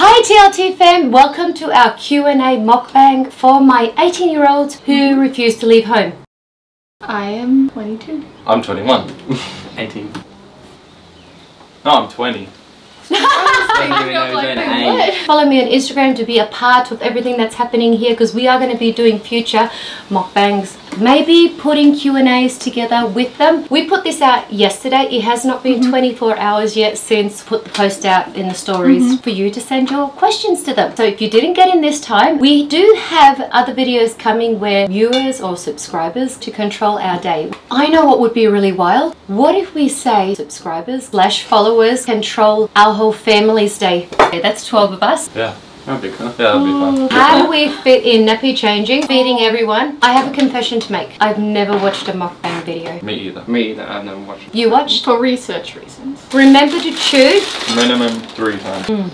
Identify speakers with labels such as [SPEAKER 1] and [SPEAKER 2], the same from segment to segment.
[SPEAKER 1] Hi TLT fam, welcome to our Q&A mukbang for my 18 year olds who refuse to leave home.
[SPEAKER 2] I am 22.
[SPEAKER 3] I'm 21.
[SPEAKER 4] 18.
[SPEAKER 3] No, I'm 20.
[SPEAKER 1] Follow me on Instagram to be a part of everything that's happening here because we are going to be doing future mukbangs. Maybe putting Q&As together with them. We put this out yesterday. It has not been mm-hmm. 24 hours yet since put the post out in the stories mm-hmm. for you to send your questions to them. So if you didn't get in this time, we do have other videos coming where viewers or subscribers to control our day. I know what would be really wild. What if we say subscribers slash followers control our whole family's day? Okay, that's 12 of us.
[SPEAKER 3] Yeah.
[SPEAKER 4] That'd be cool.
[SPEAKER 3] Yeah, that'd be fun.
[SPEAKER 1] Oh, how do we fit in nappy changing, feeding everyone? I have a confession to make. I've never watched a mukbang video.
[SPEAKER 3] Me either.
[SPEAKER 4] Me either, I've never watched.
[SPEAKER 1] You watched?
[SPEAKER 2] For research reasons.
[SPEAKER 1] Remember to chew.
[SPEAKER 3] Minimum three times. Hmm.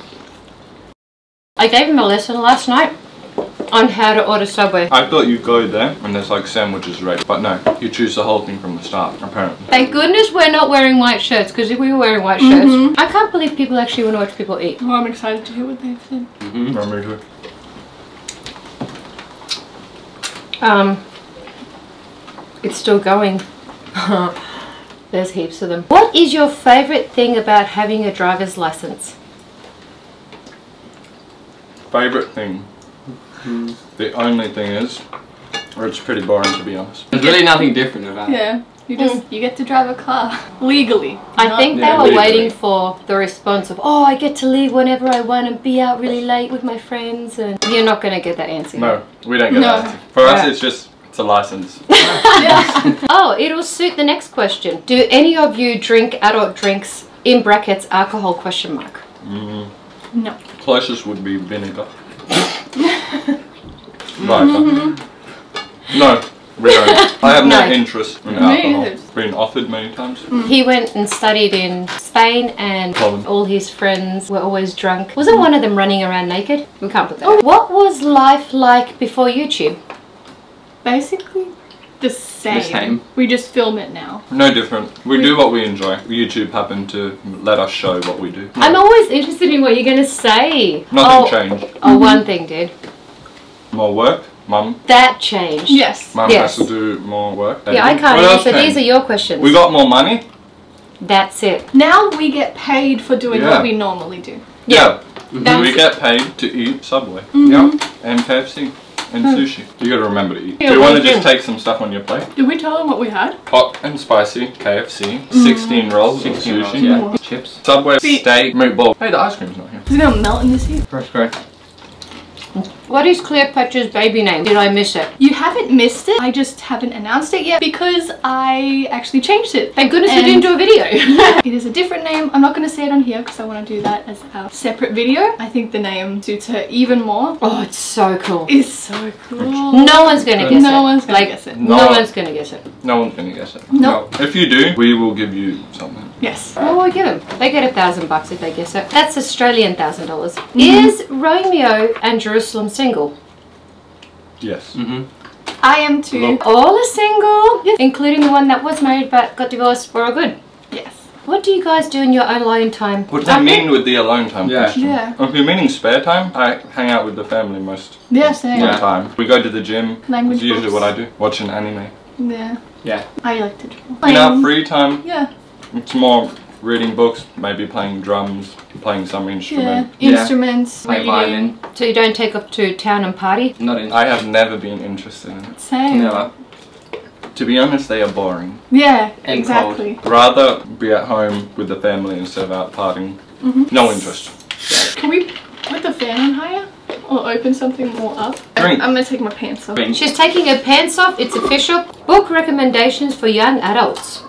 [SPEAKER 1] I gave him a lesson last night on how to order Subway.
[SPEAKER 3] I thought you go there and there's like sandwiches ready. But no, you choose the whole thing from the start, apparently.
[SPEAKER 1] Thank goodness we're not wearing white shirts because if we were wearing white shirts, I can't believe people actually want to watch people eat.
[SPEAKER 2] Well, I'm excited to hear what they've said.
[SPEAKER 3] Remember to
[SPEAKER 1] Um, it's still going. There's heaps of them. What is your favorite thing about having a driver's license?
[SPEAKER 3] Favorite thing? The only thing is, or it's pretty boring to be honest.
[SPEAKER 4] There's really nothing different about it.
[SPEAKER 2] Yeah. You just you get to drive a car legally.
[SPEAKER 1] I think they
[SPEAKER 4] Yeah,
[SPEAKER 1] were
[SPEAKER 3] legally.
[SPEAKER 1] waiting for the response of, oh, I get to leave whenever I want and be out really late with my friends. And you're not going to get that answer.
[SPEAKER 3] No, we don't get
[SPEAKER 2] No.
[SPEAKER 3] that. For us, it's just, it's a license.
[SPEAKER 1] Oh, it'll suit the next question. Do any of you drink adult drinks in brackets alcohol question mark?
[SPEAKER 3] Mm,
[SPEAKER 2] No.
[SPEAKER 3] closest would be vinegar. Right. No, we don't. I have no,
[SPEAKER 1] No.
[SPEAKER 3] interest in
[SPEAKER 2] Me
[SPEAKER 3] alcohol.
[SPEAKER 2] either.
[SPEAKER 3] Been offered many times. Mm.
[SPEAKER 1] He went and studied in Spain and
[SPEAKER 3] Poland.
[SPEAKER 1] all his friends were always drunk. Wasn't one of them running around naked? We can't put that. Oh, what was life like before YouTube?
[SPEAKER 2] Basically the same.
[SPEAKER 4] same.
[SPEAKER 2] We just film it now.
[SPEAKER 3] No different. We do what we enjoy. YouTube happened to let us show what we do.
[SPEAKER 1] I'm always interested in what you're going to say.
[SPEAKER 3] Nothing
[SPEAKER 1] oh,
[SPEAKER 3] changed.
[SPEAKER 1] Oh, one mm-hmm. thing did.
[SPEAKER 3] More work. Mum.
[SPEAKER 1] That changed.
[SPEAKER 2] Yes.
[SPEAKER 3] Mum
[SPEAKER 1] Yes.
[SPEAKER 3] has to do more work.
[SPEAKER 1] Yeah, I can't
[SPEAKER 3] What
[SPEAKER 1] answer. These are your questions.
[SPEAKER 3] We got more money.
[SPEAKER 1] That's it.
[SPEAKER 2] Now we get paid for doing
[SPEAKER 3] Yeah.
[SPEAKER 2] what we normally do.
[SPEAKER 3] Yeah.
[SPEAKER 1] That's-
[SPEAKER 3] We get paid to eat Subway. Mm-hmm.
[SPEAKER 4] Yeah.
[SPEAKER 3] And KFC. And
[SPEAKER 1] Hmm.
[SPEAKER 3] sushi. You gotta remember to eat.
[SPEAKER 1] Yeah,
[SPEAKER 3] do you want to just take some stuff on your plate?
[SPEAKER 2] Did we tell them what we had?
[SPEAKER 3] Hot and spicy KFC. 16 rolls of
[SPEAKER 4] 16 rolls,
[SPEAKER 3] sushi.
[SPEAKER 4] yeah. Chips.
[SPEAKER 3] Subway
[SPEAKER 2] See-
[SPEAKER 3] steak meatball. Hey, the ice cream's not here.
[SPEAKER 2] Is it gonna melt in this heat?
[SPEAKER 4] Fresh growth.
[SPEAKER 1] What is Cleopatra's baby name? Did I miss it?
[SPEAKER 2] You haven't missed it. I just haven't announced it yet because I actually changed it.
[SPEAKER 1] Thank goodness we
[SPEAKER 2] And-
[SPEAKER 1] didn't do a video.
[SPEAKER 2] It is a different name. I'm not going to say it on here because I want to do that as a separate video. I think the name suits her even more.
[SPEAKER 1] oh, it's so cool.
[SPEAKER 2] It's so cool.
[SPEAKER 1] No one's gonna guess it.
[SPEAKER 2] No one's gonna
[SPEAKER 1] Like,
[SPEAKER 2] guess it.
[SPEAKER 1] No.
[SPEAKER 3] No.
[SPEAKER 1] one's gonna guess it.
[SPEAKER 3] No one's gonna guess it.
[SPEAKER 2] No.
[SPEAKER 3] If you do, we will give you something.
[SPEAKER 2] Yes.
[SPEAKER 1] What will we give them? They get a thousand bucks if they guess it. That's Australian thousand dollars.
[SPEAKER 2] Mm-hmm.
[SPEAKER 1] Is Romeo and Jerusalem single?
[SPEAKER 3] Yes.
[SPEAKER 4] Mm-hmm.
[SPEAKER 2] I am too.
[SPEAKER 3] Look.
[SPEAKER 1] All are single, including the one that was married but got divorced. We're all good.
[SPEAKER 2] Yes.
[SPEAKER 1] What do you guys do in your alone time?
[SPEAKER 3] What do that
[SPEAKER 1] Nothing?
[SPEAKER 3] mean with the alone time
[SPEAKER 4] Yeah.
[SPEAKER 3] question?
[SPEAKER 2] Yeah.
[SPEAKER 3] If you're meaning spare time, I hang out with the family most
[SPEAKER 2] Yeah,
[SPEAKER 3] of
[SPEAKER 2] same.
[SPEAKER 3] the
[SPEAKER 4] Yeah.
[SPEAKER 3] time. We go to the gym.
[SPEAKER 2] Language
[SPEAKER 3] It's usually
[SPEAKER 2] books.
[SPEAKER 3] what I do. Watch an anime.
[SPEAKER 2] Yeah.
[SPEAKER 4] Yeah.
[SPEAKER 2] I like to draw.
[SPEAKER 3] In our free time,
[SPEAKER 2] Yeah.
[SPEAKER 3] It's more reading books, maybe playing drums, playing some
[SPEAKER 2] Yeah.
[SPEAKER 3] instrument.
[SPEAKER 4] Yeah.
[SPEAKER 2] Instruments.
[SPEAKER 4] Play violin.
[SPEAKER 1] So you don't take off to town and party?
[SPEAKER 4] Not in.
[SPEAKER 3] I have never been interested in it.
[SPEAKER 2] Same.
[SPEAKER 4] Never.
[SPEAKER 3] To be honest, they are boring.
[SPEAKER 2] Yeah.
[SPEAKER 4] And
[SPEAKER 2] exactly.
[SPEAKER 3] Rather be at home with the family instead of out partying.
[SPEAKER 2] Mhm.
[SPEAKER 3] No interest.
[SPEAKER 2] Can we put the fan on higher? Or open something more up?
[SPEAKER 3] Drink.
[SPEAKER 2] I'm gonna take my pants off.
[SPEAKER 4] Drink.
[SPEAKER 1] She's taking her pants off. It's official. Book recommendations for young adults.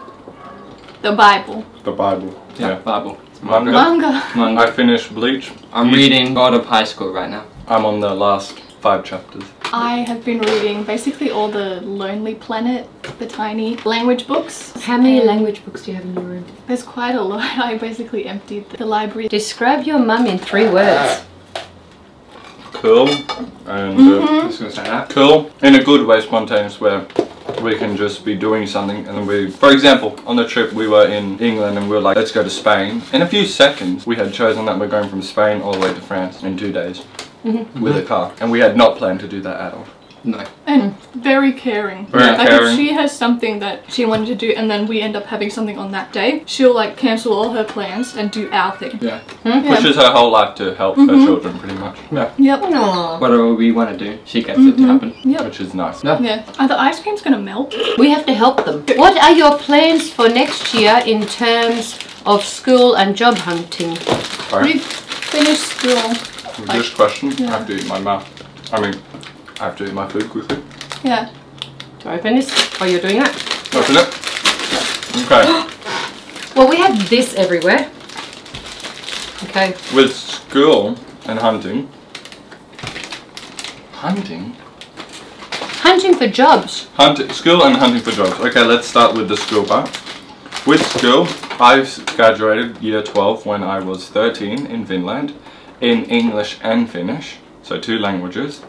[SPEAKER 2] The Bible.
[SPEAKER 3] The Bible.
[SPEAKER 4] Yeah.
[SPEAKER 3] Yeah.
[SPEAKER 4] Bible.
[SPEAKER 3] Manga.
[SPEAKER 2] Manga.
[SPEAKER 4] Manga.
[SPEAKER 3] I finished Bleach.
[SPEAKER 4] I'm reading God of High School right now.
[SPEAKER 3] I'm on the last five chapters.
[SPEAKER 2] I have been reading basically all the Lonely Planet, the tiny language books.
[SPEAKER 1] How many
[SPEAKER 2] And
[SPEAKER 1] language books do you have in your room?
[SPEAKER 2] There's quite a lot. I basically emptied the library.
[SPEAKER 1] Describe your mum in three words.
[SPEAKER 3] Cool. And
[SPEAKER 2] Mm-hmm.
[SPEAKER 3] uh,
[SPEAKER 4] Just gonna say that.
[SPEAKER 3] cool in a good way, spontaneous way. We can just be doing something and then we, for example, on the trip we were in England and we were like, let's go to Spain. In a few seconds, we had chosen that we're going from Spain all the way to France in two days mm-hmm. with a car. And we had not planned to do that at all.
[SPEAKER 4] No.
[SPEAKER 2] And very caring.
[SPEAKER 3] Very
[SPEAKER 2] like
[SPEAKER 3] caring.
[SPEAKER 2] if she has something that she wanted to do and then we end up having something on that day, she'll like cancel all her plans and do our thing.
[SPEAKER 3] Yeah. Hmm?
[SPEAKER 2] Yeah.
[SPEAKER 3] Pushes her whole life to help her mm-hmm. children pretty much. Yeah.
[SPEAKER 2] Yep.
[SPEAKER 1] Aw.
[SPEAKER 4] Whatever we want to do, she gets it to mm-hmm. happen.
[SPEAKER 2] Yep.
[SPEAKER 3] Which is nice.
[SPEAKER 4] Yeah.
[SPEAKER 2] Yeah. Are the ice creams gonna melt?
[SPEAKER 1] We have to help them. What are your plans for next year in terms of school and job hunting?
[SPEAKER 3] Sorry.
[SPEAKER 2] We've finished school.
[SPEAKER 3] With this question, I have to eat my mouth. I mean, I have to eat my food quickly.
[SPEAKER 2] Yeah.
[SPEAKER 1] Do I open this? Oh, you're doing that?
[SPEAKER 3] Open it. Okay.
[SPEAKER 1] Well, we have this everywhere. Okay.
[SPEAKER 3] With school and hunting. Hunting?
[SPEAKER 1] Hunting for jobs.
[SPEAKER 3] Hunt school and hunting for jobs. Okay, let's start with the school part. With school, I graduated year 12 when I was 13 in Finland, in English and Finnish, so two languages.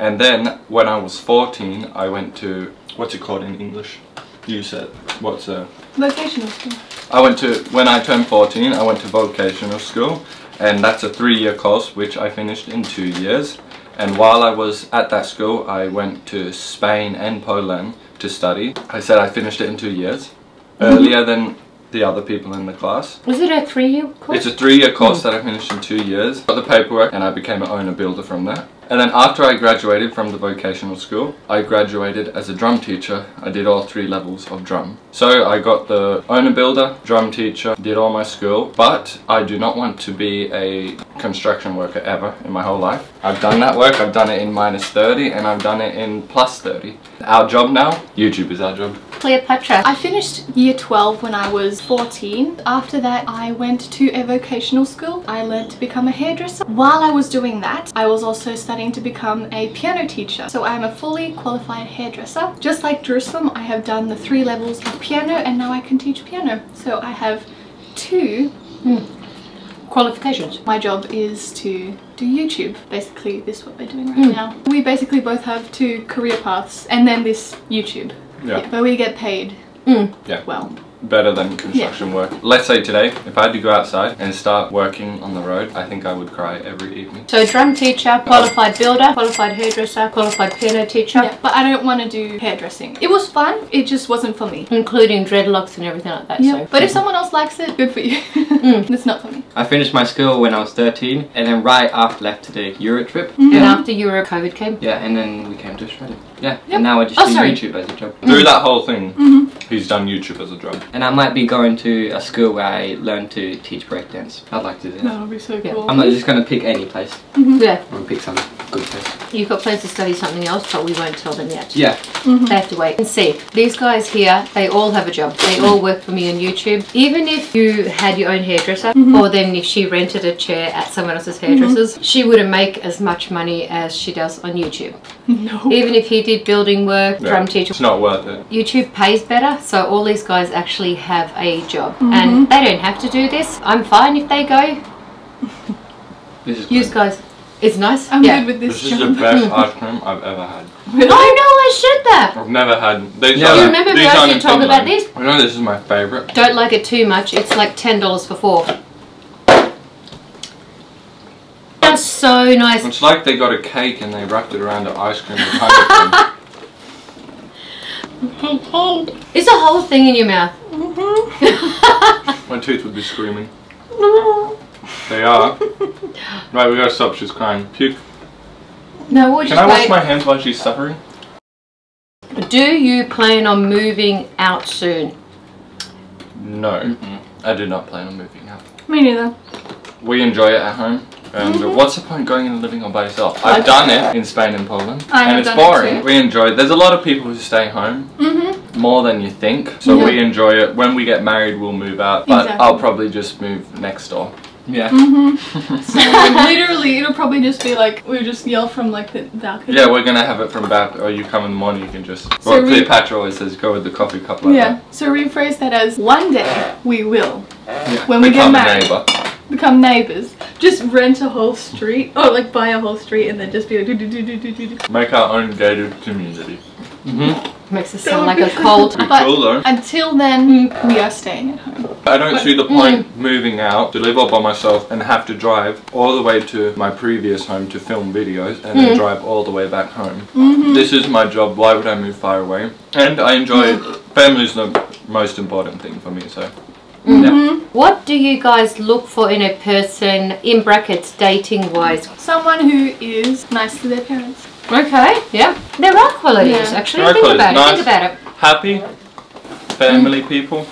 [SPEAKER 3] And then when I was 14, I went to what's it called in English? You said what's uh
[SPEAKER 2] Vocational school.
[SPEAKER 3] I went to when I turned 14, I went to vocational school, and that's a three-year course which I finished in two years. And while I was at that school, I went to Spain and Poland to study. I said I finished it in two years, earlier than the other people in the class.
[SPEAKER 1] Was it a three-year course?
[SPEAKER 3] It's a three-year course that I finished in two years. Got the paperwork, and I became an owner builder from that. And then after I graduated from the vocational school, I graduated as a drum teacher. I did all three levels of drum. So I got the owner builder, drum teacher, did all my school, but I do not want to be a construction worker ever in my whole life. I've done that work, I've done it in minus 30 and I've done it in plus 30. Our job now, YouTube is our job.
[SPEAKER 1] Cleopatra.
[SPEAKER 2] I finished year 12 when I was 14. After that, I went to a vocational school. I learned to become a hairdresser. While I was doing that, I was also studying to become a piano teacher. So I am a fully qualified hairdresser. Just like Jerusalem, I have done the three levels of piano and now I can teach piano. So I have two.
[SPEAKER 1] Hmm, Qualifications.
[SPEAKER 2] My job is to do YouTube. Basically, this is what we're doing right now. We basically both have two career paths and then this YouTube.
[SPEAKER 3] Yeah.
[SPEAKER 2] Where we get paid
[SPEAKER 1] Mm.
[SPEAKER 3] Yeah.
[SPEAKER 2] well.
[SPEAKER 3] Better than construction work. Let's say today, if I had to go outside and start working on the road, I think I would cry every evening.
[SPEAKER 1] So drum teacher, qualified builder, qualified hairdresser, qualified piano teacher,
[SPEAKER 2] Yeah, but I don't want to do hairdressing. It was fun, it just wasn't for me.
[SPEAKER 1] including dreadlocks and everything like that.
[SPEAKER 2] Yeah.
[SPEAKER 1] So.
[SPEAKER 2] But if someone else likes it, good for you. It's not for me.
[SPEAKER 4] I finished my school when I was 13, and then right after left to the Euro trip.
[SPEAKER 1] And after Europe, COVID came.
[SPEAKER 4] Yeah, and then we came to Australia. Yeah,
[SPEAKER 2] Yep.
[SPEAKER 4] and now I just
[SPEAKER 1] Oh,
[SPEAKER 4] do
[SPEAKER 1] sorry.
[SPEAKER 4] YouTube as a job.
[SPEAKER 3] Through that whole thing,
[SPEAKER 2] Mm-hmm.
[SPEAKER 3] he's done YouTube as a job.
[SPEAKER 4] And I might be going to a school where I learn to teach breakdance. I'd like to do that.
[SPEAKER 2] That would be so
[SPEAKER 1] Yeah.
[SPEAKER 2] cool.
[SPEAKER 4] I'm not just gonna pick any place. Mm-hmm.
[SPEAKER 1] Yeah.
[SPEAKER 4] I'm gonna pick some good place.
[SPEAKER 1] You've got plans to study something else, but we won't tell them yet.
[SPEAKER 4] Yeah. Mm-hmm.
[SPEAKER 1] They have to wait and see. These guys here, they all have a job. They all work for me on YouTube. Even if you had your own hairdresser, mm-hmm. or then if she rented a chair at someone else's hairdresser's, she wouldn't make as much money as she does on YouTube.
[SPEAKER 2] No.
[SPEAKER 1] Even if he did building work,
[SPEAKER 3] Yeah.
[SPEAKER 1] drum teacher,
[SPEAKER 3] It's not worth it.
[SPEAKER 1] YouTube pays better, so all these guys actually have a job. And mm-hmm. they don't have to do this. I'm fine if they go.
[SPEAKER 4] This is
[SPEAKER 1] Use guys. It's nice.
[SPEAKER 2] I'm
[SPEAKER 1] yeah.
[SPEAKER 2] good with this,
[SPEAKER 3] This is the best ice cream I've ever had.
[SPEAKER 2] Really?
[SPEAKER 1] Oh no, I said that.
[SPEAKER 3] I've never had these.
[SPEAKER 4] Yeah.
[SPEAKER 3] are-
[SPEAKER 1] You remember
[SPEAKER 3] these
[SPEAKER 1] we
[SPEAKER 3] aren't
[SPEAKER 1] you talk about
[SPEAKER 3] Finland.
[SPEAKER 1] this?
[SPEAKER 3] I know this is my favorite.
[SPEAKER 1] Don't like it too much. It's like ten dollars for four. That's so nice.
[SPEAKER 3] It's like they got a cake and they wrapped it around the ice cream with honeycomb.
[SPEAKER 1] It's a whole thing in your mouth.
[SPEAKER 3] my teeth would be screaming. They are. Right, we gotta stop. She's crying. Puke.
[SPEAKER 1] No, we'll
[SPEAKER 3] Can
[SPEAKER 1] just
[SPEAKER 3] I wash
[SPEAKER 1] wait.
[SPEAKER 3] my hands while she's suffering?
[SPEAKER 1] Do you plan on moving out soon?
[SPEAKER 3] No, I do not plan on moving out.
[SPEAKER 2] Me neither.
[SPEAKER 3] We enjoy it at home. And
[SPEAKER 2] Mm-hmm.
[SPEAKER 3] what's the point going and living all by yourself? I've done it in Spain and Poland.
[SPEAKER 2] I
[SPEAKER 3] and it's
[SPEAKER 2] done it
[SPEAKER 3] boring. We enjoy it. There's a lot of people who stay home
[SPEAKER 2] Mm-hmm.
[SPEAKER 3] more than you think. So we enjoy it. When we get married, we'll move out. But
[SPEAKER 2] Exactly.
[SPEAKER 3] I'll probably just move next door.
[SPEAKER 4] Yeah.
[SPEAKER 2] Mm-hmm. So literally, it'll probably just be like we'll just yell from like the balcony.
[SPEAKER 3] Yeah, we're gonna have it from back. Or you come in the morning, you can just.
[SPEAKER 2] So
[SPEAKER 3] well, Cleopatra always says, "Go with the coffee cup." Like
[SPEAKER 2] Yeah. So rephrase that as one day we will.
[SPEAKER 3] that.
[SPEAKER 2] When we
[SPEAKER 3] Become
[SPEAKER 2] get
[SPEAKER 3] a
[SPEAKER 2] married.
[SPEAKER 3] Neighbor.
[SPEAKER 2] Become neighbors. Just rent a whole street. Or like buy a whole street and then just be like do do do do do do. do.
[SPEAKER 3] Make our own gated community.
[SPEAKER 4] Mm-hmm.
[SPEAKER 1] Makes it sound like a cult.
[SPEAKER 2] But-
[SPEAKER 3] cool though.
[SPEAKER 2] Until then, we are staying at home.
[SPEAKER 3] I don't
[SPEAKER 2] But-
[SPEAKER 3] see the point mm. moving out to live all by myself and have to drive all the way to my previous home to film videos and then mm. drive all the way back home. Mm-hmm. This is my job. Why would I move far away? And I enjoy mm. it. Family's the most important thing for me. So Mm-hmm.
[SPEAKER 1] What do you guys look for in a person, in brackets, dating wise?
[SPEAKER 2] Someone who is nice to their parents.
[SPEAKER 1] Okay, yeah. There are qualities,
[SPEAKER 2] Yeah.
[SPEAKER 1] actually.
[SPEAKER 3] There
[SPEAKER 1] think
[SPEAKER 3] qualities,
[SPEAKER 1] about it, think
[SPEAKER 3] nice.
[SPEAKER 1] about it.
[SPEAKER 3] happy, family mm. people.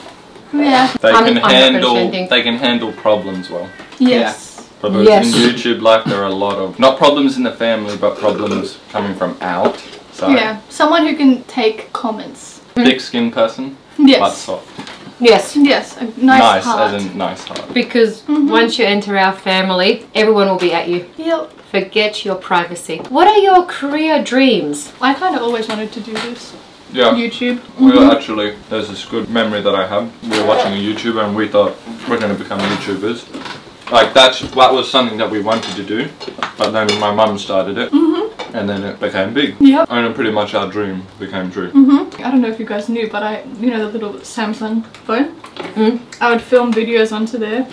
[SPEAKER 2] Yeah.
[SPEAKER 3] They
[SPEAKER 1] I'm-
[SPEAKER 3] can
[SPEAKER 1] I'm
[SPEAKER 3] handle. They can handle problems well.
[SPEAKER 2] Yes.
[SPEAKER 3] Because
[SPEAKER 1] Yes.
[SPEAKER 3] in YouTube life there are a lot of not problems in the family, but problems coming from out. So
[SPEAKER 2] Yeah. Someone who can take comments.
[SPEAKER 3] thick skinned person, but
[SPEAKER 2] Yes.
[SPEAKER 3] soft.
[SPEAKER 1] Yes,
[SPEAKER 2] Yes. A nice,
[SPEAKER 3] nice
[SPEAKER 2] heart.
[SPEAKER 3] as in nice heart.
[SPEAKER 1] because mm-hmm. once you enter our family, everyone will be at you.
[SPEAKER 2] Yep.
[SPEAKER 1] Forget your privacy. What are your career dreams?
[SPEAKER 2] I kind of always wanted to do this.
[SPEAKER 3] Yeah.
[SPEAKER 2] YouTube.
[SPEAKER 3] We were mm-hmm. actually, there's this good memory that I have. We were watching a YouTuber and we thought we're going to become YouTubers. Like that's that was something that we wanted to do, but then my mum started it, mm-hmm. And then it became big.
[SPEAKER 2] Yep.
[SPEAKER 3] And then pretty much our dream became true.
[SPEAKER 2] Mm-hmm. I don't know if you guys knew, but I, you know, the little Samsung phone.
[SPEAKER 1] Mm.
[SPEAKER 2] I would film videos onto there.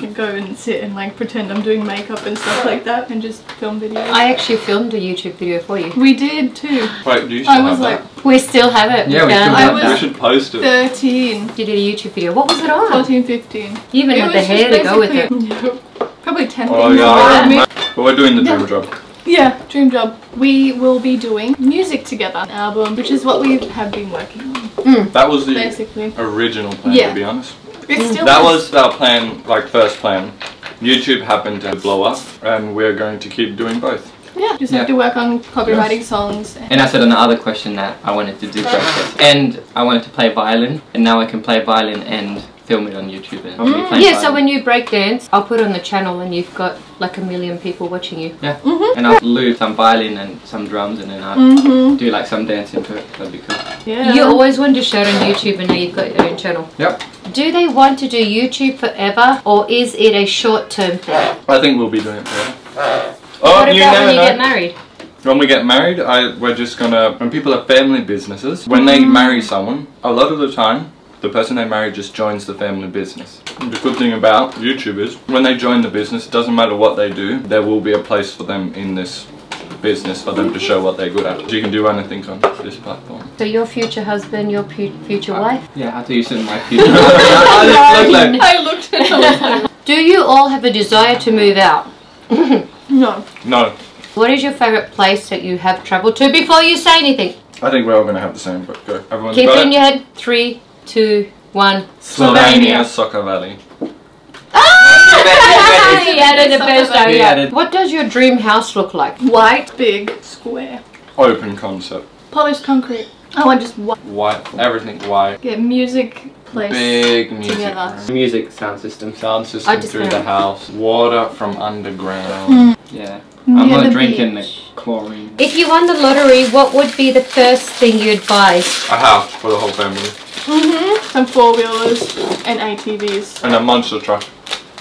[SPEAKER 2] and go and sit and like pretend I'm doing makeup and stuff like that, and just film videos.
[SPEAKER 1] I actually filmed a YouTube video for you.
[SPEAKER 2] we did too.
[SPEAKER 3] Wait, do you still
[SPEAKER 2] I was
[SPEAKER 3] have
[SPEAKER 2] like
[SPEAKER 3] that?
[SPEAKER 1] We still have it.
[SPEAKER 4] Yeah, we
[SPEAKER 1] found
[SPEAKER 4] still
[SPEAKER 2] I
[SPEAKER 1] it.
[SPEAKER 4] have
[SPEAKER 2] was-
[SPEAKER 3] We should post it.
[SPEAKER 2] 13,
[SPEAKER 1] You did a YouTube video. What was it on?
[SPEAKER 2] 14, 15.
[SPEAKER 1] You even
[SPEAKER 2] It
[SPEAKER 1] had the hair to go with it.
[SPEAKER 2] basically- Probably 10
[SPEAKER 3] Oh
[SPEAKER 2] things
[SPEAKER 3] yeah,
[SPEAKER 2] more
[SPEAKER 3] I
[SPEAKER 2] than me.
[SPEAKER 3] remember. But we're doing the dream
[SPEAKER 2] Yeah.
[SPEAKER 3] job.
[SPEAKER 2] Yeah, dream job. We will be doing music together, an album, which is what we have been working on, hmm.
[SPEAKER 3] That was the
[SPEAKER 2] basically.
[SPEAKER 3] original plan,
[SPEAKER 2] Yeah.
[SPEAKER 3] to be honest.
[SPEAKER 2] It's hmm. still
[SPEAKER 3] That was our plan, like first plan. YouTube happened to blow up, and we're going to keep doing both.
[SPEAKER 2] yeah, just
[SPEAKER 4] Yeah.
[SPEAKER 2] have to work on copyrighting songs.
[SPEAKER 4] And I said on the other question that I wanted to do breakfast. And I wanted to play violin, and now I can play violin and film it on YouTube. And I'll be playing
[SPEAKER 1] Yeah, so
[SPEAKER 4] violin.
[SPEAKER 1] when you break dance, I'll put it on the channel and you've got like a million people watching you. Yeah.
[SPEAKER 4] And I'll loop some violin and some drums, and then I'll
[SPEAKER 2] Mm-hmm.
[SPEAKER 4] do like some dancing to it. That'd be cool.
[SPEAKER 2] Yeah.
[SPEAKER 1] You always wanted to show it on YouTube and now you've got your own channel.
[SPEAKER 4] Yep.
[SPEAKER 1] Do they want to do YouTube forever or is it a short term thing?
[SPEAKER 3] I think we'll be doing it forever. Oh,
[SPEAKER 1] what
[SPEAKER 3] you
[SPEAKER 1] about
[SPEAKER 3] never
[SPEAKER 1] when you
[SPEAKER 3] know.
[SPEAKER 1] get married?
[SPEAKER 3] When we get married, I we're just gonna. When people have family businesses, when they
[SPEAKER 1] Mm.
[SPEAKER 3] marry someone, a lot of the time, the person they marry just joins the family business. The good thing about YouTube is when they join the business, it doesn't matter what they do, there will be a place for them in this business for them to show what they're good at. You can do anything on this platform.
[SPEAKER 1] So your future husband, your pu- future uh, wife?
[SPEAKER 4] Yeah, I thought you said my future. I look, look like
[SPEAKER 2] I looked at it.
[SPEAKER 1] Do you all have a desire to move out?
[SPEAKER 2] no.
[SPEAKER 3] No,
[SPEAKER 1] What is your favourite place that you have travelled to before you say anything?
[SPEAKER 3] I think we're all gonna have the same. But go, everyone's
[SPEAKER 1] Keep
[SPEAKER 3] got
[SPEAKER 1] it in your head. Three, two, one.
[SPEAKER 3] Slovenia, Soča Valley.
[SPEAKER 1] Ah! He added a best
[SPEAKER 2] Something
[SPEAKER 4] like
[SPEAKER 1] idea. What does your dream house look like?
[SPEAKER 2] White, big, square.
[SPEAKER 3] Open concept.
[SPEAKER 2] Polished concrete. I want just white.
[SPEAKER 3] White, everything white.
[SPEAKER 2] Get music place.
[SPEAKER 3] Big music
[SPEAKER 2] Together.
[SPEAKER 3] room.
[SPEAKER 4] music sound system.
[SPEAKER 3] Sound system through
[SPEAKER 1] know.
[SPEAKER 3] the house. Water from underground.
[SPEAKER 4] Yeah. I'm
[SPEAKER 2] Near
[SPEAKER 4] not
[SPEAKER 2] the
[SPEAKER 4] drinking the chlorine.
[SPEAKER 1] If you won the lottery, what would be the first thing you'd buy?
[SPEAKER 3] A house for the whole family.
[SPEAKER 2] Mm-hmm. Some four wheelers and ATVs.
[SPEAKER 3] And a monster truck.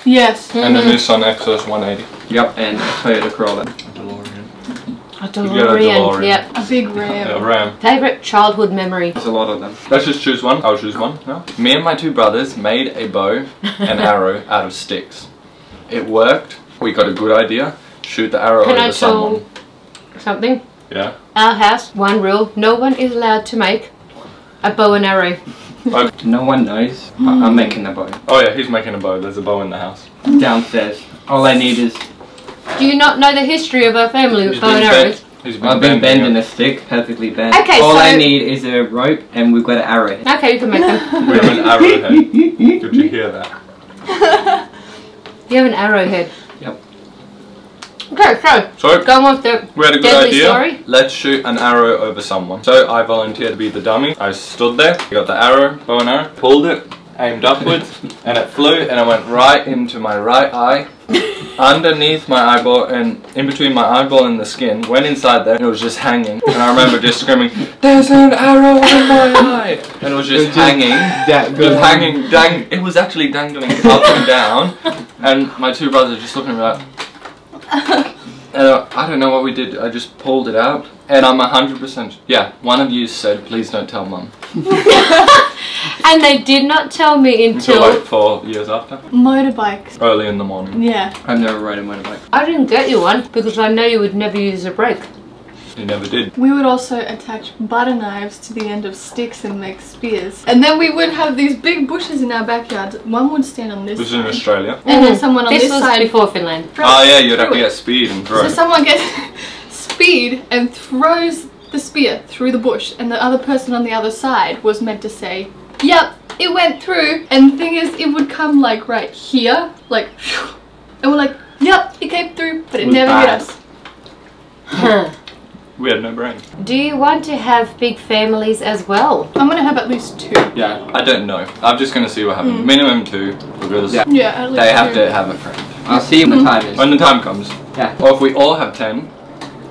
[SPEAKER 2] Yes.
[SPEAKER 3] And
[SPEAKER 1] Mm-hmm.
[SPEAKER 3] a Nissan XS 180.
[SPEAKER 4] Yep, and a Toyota Corolla.
[SPEAKER 3] DeLorean.
[SPEAKER 1] A
[SPEAKER 3] get a
[SPEAKER 1] DeLorean.
[SPEAKER 3] DeLorean.
[SPEAKER 1] Yep.
[SPEAKER 2] A big ram.
[SPEAKER 3] A
[SPEAKER 2] ram.
[SPEAKER 3] Ram.
[SPEAKER 1] Favorite childhood memory.
[SPEAKER 4] There's a lot of them.
[SPEAKER 3] Let's just choose one. I'll choose one now. Me and my two brothers made a bow and arrow out of sticks. It worked. We got a good idea. Shoot the arrow
[SPEAKER 1] Can I
[SPEAKER 3] someone.
[SPEAKER 1] something?
[SPEAKER 3] Yeah.
[SPEAKER 1] Our house, one rule: no one is allowed to make a bow and arrow. Oh.
[SPEAKER 4] No one knows. I- I'm hmm. making a bow.
[SPEAKER 3] Oh yeah, he's making a bow. There's a bow in the house.
[SPEAKER 4] Downstairs. All I need is
[SPEAKER 1] Do you not know the history of our family with
[SPEAKER 3] He's
[SPEAKER 1] bow and arrows?
[SPEAKER 3] been
[SPEAKER 4] I've been
[SPEAKER 3] bending
[SPEAKER 4] bending a stick, perfectly bent.
[SPEAKER 1] Okay,
[SPEAKER 4] All I need is a rope, and we've got an arrow.
[SPEAKER 1] Okay, you can make them.
[SPEAKER 3] We have an arrowhead. Did you hear that?
[SPEAKER 1] You have an arrowhead.
[SPEAKER 4] Yep.
[SPEAKER 1] Okay, so
[SPEAKER 3] So
[SPEAKER 1] go on with the
[SPEAKER 3] we had a good idea.
[SPEAKER 1] story?
[SPEAKER 3] Let's shoot an arrow over someone. So I volunteered to be the dummy. I stood there, You got the arrow, bow and arrow, pulled it, aimed upwards, and it flew and it went right into my right eye, underneath my eyeball, and in between my eyeball and the skin. Went inside there, and it was just hanging. And I remember just screaming, "There's an arrow in my eye!" And it was just
[SPEAKER 4] It was just
[SPEAKER 3] hanging.
[SPEAKER 4] that
[SPEAKER 3] It was hanging, dang. It was actually dangling up and down, and my two brothers just looking at me like. And I don't know what we did. I just pulled it out, and I'm hundred percent. Yeah, one of you said, "Please don't tell mum."
[SPEAKER 1] And they did not tell me
[SPEAKER 3] Until
[SPEAKER 1] until
[SPEAKER 3] like four years after,
[SPEAKER 2] Motorbikes.
[SPEAKER 3] early in the morning.
[SPEAKER 2] Yeah.
[SPEAKER 4] I've never rode a motorbike.
[SPEAKER 1] I didn't get you one because I know you would never use a brake.
[SPEAKER 3] You never did.
[SPEAKER 2] We would also attach butter knives to the end of sticks and make spears. And then we would have these big bushes in our backyard. One would stand on this
[SPEAKER 3] This is in. Australia.
[SPEAKER 2] And then someone on
[SPEAKER 1] this
[SPEAKER 2] this,
[SPEAKER 1] was
[SPEAKER 2] side.
[SPEAKER 1] before Finland.
[SPEAKER 2] throws
[SPEAKER 3] Oh yeah, you'd have to get speed and throw.
[SPEAKER 2] So someone gets speed and throws the spear through the bush, and the other person on the other side was meant to say, "Yep, it went through." And the thing is, it would come like right here, like, and we're like, "Yep, it came through," but it
[SPEAKER 4] Was
[SPEAKER 2] never hit us.
[SPEAKER 1] Huh.
[SPEAKER 3] we had no brain.
[SPEAKER 1] Do you want to have big families as well?
[SPEAKER 2] I'm gonna have at least two.
[SPEAKER 4] Yeah.
[SPEAKER 3] I don't know. I'm just gonna see what happens. Hmm. Minimum two because
[SPEAKER 4] Yeah.
[SPEAKER 2] Yeah, at least
[SPEAKER 3] they have
[SPEAKER 2] two.
[SPEAKER 3] to have a friend.
[SPEAKER 4] I'll see when the hmm. time is.
[SPEAKER 3] When the time comes.
[SPEAKER 4] Yeah.
[SPEAKER 3] Or if we all have ten,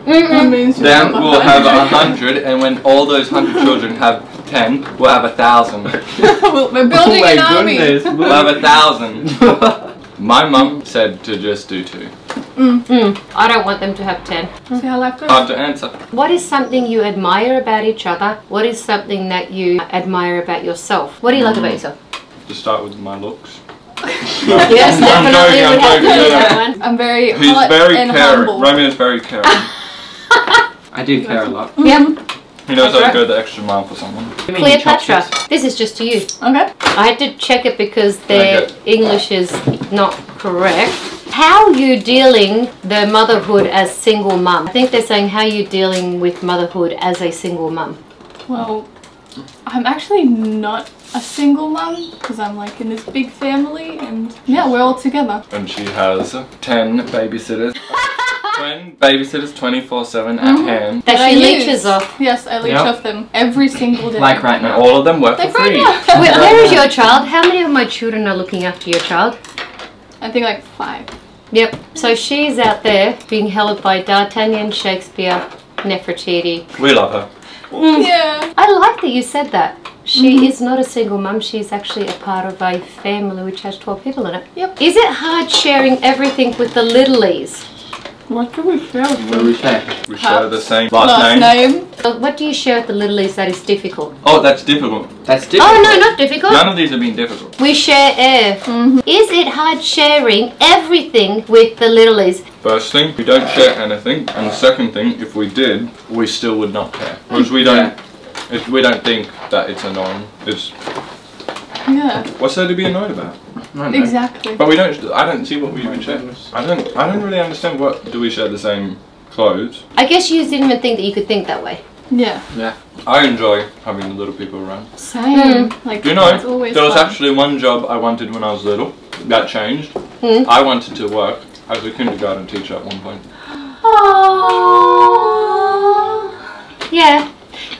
[SPEAKER 2] That
[SPEAKER 1] Mm-mm.
[SPEAKER 2] means
[SPEAKER 3] then we'll have a
[SPEAKER 2] hundred.
[SPEAKER 3] hundred, and when all those hundred children have ten, we'll have a thousand.
[SPEAKER 2] We're building
[SPEAKER 4] oh my
[SPEAKER 2] an army.
[SPEAKER 4] goodness.
[SPEAKER 3] We'll have a thousand. My mum said to just do two.
[SPEAKER 1] Mm, I don't want them to have 10.
[SPEAKER 2] See how life goes.
[SPEAKER 3] Hard to answer.
[SPEAKER 1] What is something you admire about each other? What is something that you admire about yourself? What do you like about yourself?
[SPEAKER 3] To start with my looks.
[SPEAKER 1] Yes,
[SPEAKER 3] I'm
[SPEAKER 1] definitely
[SPEAKER 3] joking, I'm
[SPEAKER 1] have to
[SPEAKER 3] joking,
[SPEAKER 1] do
[SPEAKER 3] no, no.
[SPEAKER 1] that one.
[SPEAKER 2] I'm very
[SPEAKER 3] He's
[SPEAKER 2] hot
[SPEAKER 3] very
[SPEAKER 2] and
[SPEAKER 3] caring.
[SPEAKER 2] humble.
[SPEAKER 3] Romeo's very caring.
[SPEAKER 4] I do care a lot.
[SPEAKER 1] Yep,
[SPEAKER 3] He knows how
[SPEAKER 1] That's
[SPEAKER 3] to go the extra mile for someone.
[SPEAKER 1] Cleopatra. This is just to you.
[SPEAKER 2] Okay.
[SPEAKER 1] I had to check it because
[SPEAKER 3] Can
[SPEAKER 1] their
[SPEAKER 3] get-
[SPEAKER 1] English is not correct. How are you dealing the motherhood as single mum? I think they're saying how are you dealing with motherhood as a single mum.
[SPEAKER 2] Well, I'm actually not a single mum because I'm like in this big family and yeah, we're all together.
[SPEAKER 3] And she has 10 babysitters. 10 babysitters 24 7 at
[SPEAKER 2] Mhm.
[SPEAKER 3] hand.
[SPEAKER 1] That
[SPEAKER 2] I
[SPEAKER 1] she
[SPEAKER 2] use.
[SPEAKER 1] leeches off.
[SPEAKER 2] Yes, I leech
[SPEAKER 4] Yep.
[SPEAKER 2] off them every single day.
[SPEAKER 4] Like right now.
[SPEAKER 3] all of them work
[SPEAKER 2] Like
[SPEAKER 3] for
[SPEAKER 2] right
[SPEAKER 3] free.
[SPEAKER 2] now.
[SPEAKER 1] Where, where is your child? How many of my children are looking after your child?
[SPEAKER 2] I think like five.
[SPEAKER 1] Yep. So she's out there being held by D'Artagnan, Shakespeare, Nefertiti.
[SPEAKER 3] We love her.
[SPEAKER 1] Mm.
[SPEAKER 2] Yeah.
[SPEAKER 1] I like that you said that. She
[SPEAKER 2] Mhm.
[SPEAKER 1] is not a single mum. She's actually a part of a family which has 12 people in it.
[SPEAKER 2] Yep.
[SPEAKER 1] Is it hard sharing everything with the littlies?
[SPEAKER 2] What do we share?
[SPEAKER 4] What do we say?
[SPEAKER 3] We share the same
[SPEAKER 2] Last,
[SPEAKER 3] last, name.
[SPEAKER 2] name.
[SPEAKER 1] So what do you share with the littlies that is difficult?
[SPEAKER 3] Oh, that's difficult.
[SPEAKER 4] That's difficult.
[SPEAKER 1] Oh, no, not difficult.
[SPEAKER 3] None of these have been difficult.
[SPEAKER 1] We share air.
[SPEAKER 2] Mhm.
[SPEAKER 1] Is it hard sharing everything with the littlies?
[SPEAKER 3] First thing, we don't share anything. And the second thing, if we did, we still would not care. Because we don't, it, we don't think that it's annoying. It's,
[SPEAKER 2] Yeah.
[SPEAKER 3] what's there to be annoyed about?
[SPEAKER 4] I don't know.
[SPEAKER 2] Exactly.
[SPEAKER 3] But we don't, I don't see what we even share. I don't, I don't really understand what, do we share the same clothes?
[SPEAKER 1] I guess you didn't even think that you could think that way.
[SPEAKER 2] Yeah. Yeah.
[SPEAKER 3] I enjoy having the little people around.
[SPEAKER 2] Same. Like
[SPEAKER 3] you know,
[SPEAKER 2] it's always
[SPEAKER 3] there was
[SPEAKER 2] fun.
[SPEAKER 3] actually one job I wanted when I was little. That changed.
[SPEAKER 1] Hmm.
[SPEAKER 3] I wanted to work as a kindergarten teacher at one point.
[SPEAKER 1] Aww. Yeah.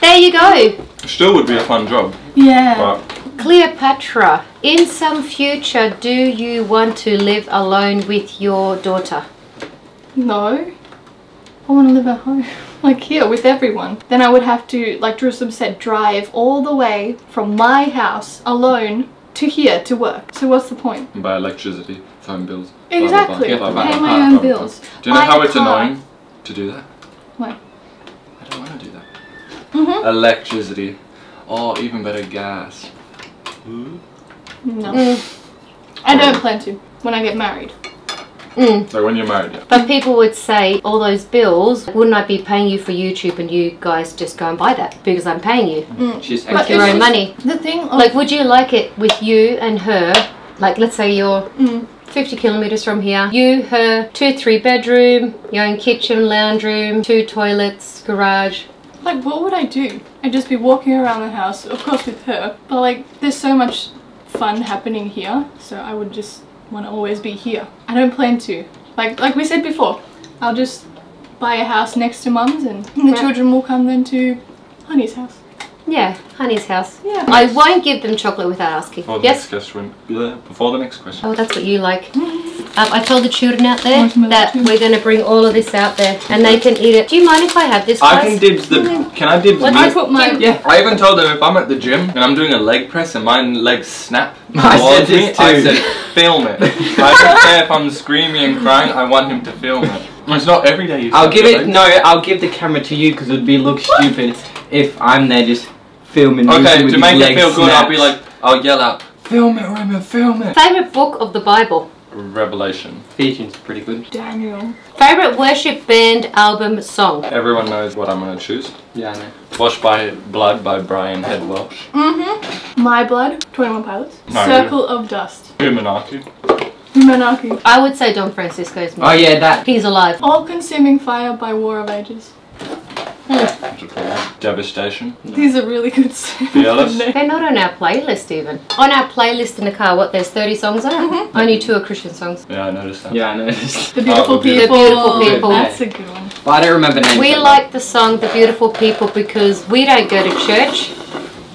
[SPEAKER 1] There you go.
[SPEAKER 3] Still would be a fun job,
[SPEAKER 2] Yeah.
[SPEAKER 3] but
[SPEAKER 1] Cleopatra, in some future, do you want to live alone with your daughter?
[SPEAKER 2] No. I want to live at home. Like here with everyone. Then I would have to, like Jerusalem said, drive all the way from my house alone to here to work. So what's the point?
[SPEAKER 3] buy electricity, phone bills. blah, blah, blah,
[SPEAKER 2] Exactly.
[SPEAKER 3] blah, blah,
[SPEAKER 2] Pay
[SPEAKER 3] blah,
[SPEAKER 2] my
[SPEAKER 3] blah,
[SPEAKER 2] own
[SPEAKER 3] blah, blah.
[SPEAKER 2] bills.
[SPEAKER 3] Do you know
[SPEAKER 2] Buy
[SPEAKER 3] how
[SPEAKER 2] a
[SPEAKER 3] it's
[SPEAKER 2] car.
[SPEAKER 3] annoying to do that?
[SPEAKER 2] What?
[SPEAKER 3] I don't want to do that.
[SPEAKER 2] Mm-hmm.
[SPEAKER 3] Electricity. Or even better, gas. Ooh.
[SPEAKER 2] No.
[SPEAKER 1] Mm,
[SPEAKER 2] I don't plan to when I get married.
[SPEAKER 1] mm.
[SPEAKER 3] So when you're married, yeah.
[SPEAKER 1] But people would say, all those bills, wouldn't I be paying you for YouTube and you guys just go and buy that because I'm paying you
[SPEAKER 4] She's
[SPEAKER 2] But
[SPEAKER 1] with your own money?
[SPEAKER 2] The thing of
[SPEAKER 1] Like, would you like it with you and her? Like, let's say you're
[SPEAKER 2] Mm.
[SPEAKER 1] 50 kilometers from here. You, her, two, three bedroom, your own kitchen, lounge room, two toilets, garage.
[SPEAKER 2] Like, what would I do? I'd just be walking around the house, of course with her. But like, there's so much fun happening here, so I would just want to always be here. I don't plan to. Like, like we said before, I'll just buy a house next to mum's, and the
[SPEAKER 1] Yeah.
[SPEAKER 2] children will come then to Honey's house.
[SPEAKER 1] Yeah, honey's house.
[SPEAKER 2] Yeah.
[SPEAKER 1] I won't give them chocolate without asking.
[SPEAKER 3] Before the
[SPEAKER 1] Yes?
[SPEAKER 3] next question. Yeah, before the next question.
[SPEAKER 1] Oh, that's what you like. Um, I told the children out there that
[SPEAKER 2] too.
[SPEAKER 1] we're going to bring all of this out there and they can eat it. Do you mind if I have this,
[SPEAKER 3] I
[SPEAKER 1] guys?
[SPEAKER 3] can dibs the. Can I dibs
[SPEAKER 1] What-
[SPEAKER 3] meat?
[SPEAKER 2] I put my
[SPEAKER 4] Yeah.
[SPEAKER 3] I even told them if I'm at the gym and I'm doing a leg press and my legs snap
[SPEAKER 4] I said
[SPEAKER 3] me,
[SPEAKER 4] this
[SPEAKER 3] I said film it. I don't care if I'm screaming and crying. I want him to film it. It's not every day you
[SPEAKER 4] I'll give it.
[SPEAKER 3] legs.
[SPEAKER 4] No, I'll give the camera to you because it would be look stupid if I'm there just filming.
[SPEAKER 3] Okay, to make it
[SPEAKER 4] legs
[SPEAKER 3] feel good, I'll be like, I'll yell out, film it, Remy, film it.
[SPEAKER 1] Favorite book of the Bible.
[SPEAKER 3] Revelation.
[SPEAKER 4] Ephesians are pretty good.
[SPEAKER 2] Daniel.
[SPEAKER 1] Favorite worship band album song.
[SPEAKER 3] Everyone knows what I'm gonna choose.
[SPEAKER 4] Yeah, I know.
[SPEAKER 3] Washed by Blood by Brian Head Welch.
[SPEAKER 2] Mm-hmm. My Blood. Twenty One Pilots.
[SPEAKER 3] No,
[SPEAKER 2] Circle of Dust.
[SPEAKER 3] Humanaki.
[SPEAKER 2] Humanaki.
[SPEAKER 1] I would say Don Francisco's.
[SPEAKER 4] Oh yeah, that.
[SPEAKER 1] He's alive.
[SPEAKER 2] All Consuming Fire by War of Ages.
[SPEAKER 3] What's it called? Devastation.
[SPEAKER 2] These are really good.
[SPEAKER 3] Fearless.
[SPEAKER 1] They're not on our playlist even. On our playlist in the car, what, there's 30 songs on it? Mm-hmm. Only two are Christian songs.
[SPEAKER 3] Yeah, I noticed that.
[SPEAKER 4] Yeah, I noticed.
[SPEAKER 2] The beautiful
[SPEAKER 3] Oh, the
[SPEAKER 2] people.
[SPEAKER 1] Beautiful People.
[SPEAKER 2] That's a good one.
[SPEAKER 4] But I don't remember names.
[SPEAKER 1] We
[SPEAKER 4] of them.
[SPEAKER 1] like the song The Beautiful People because we don't go to church.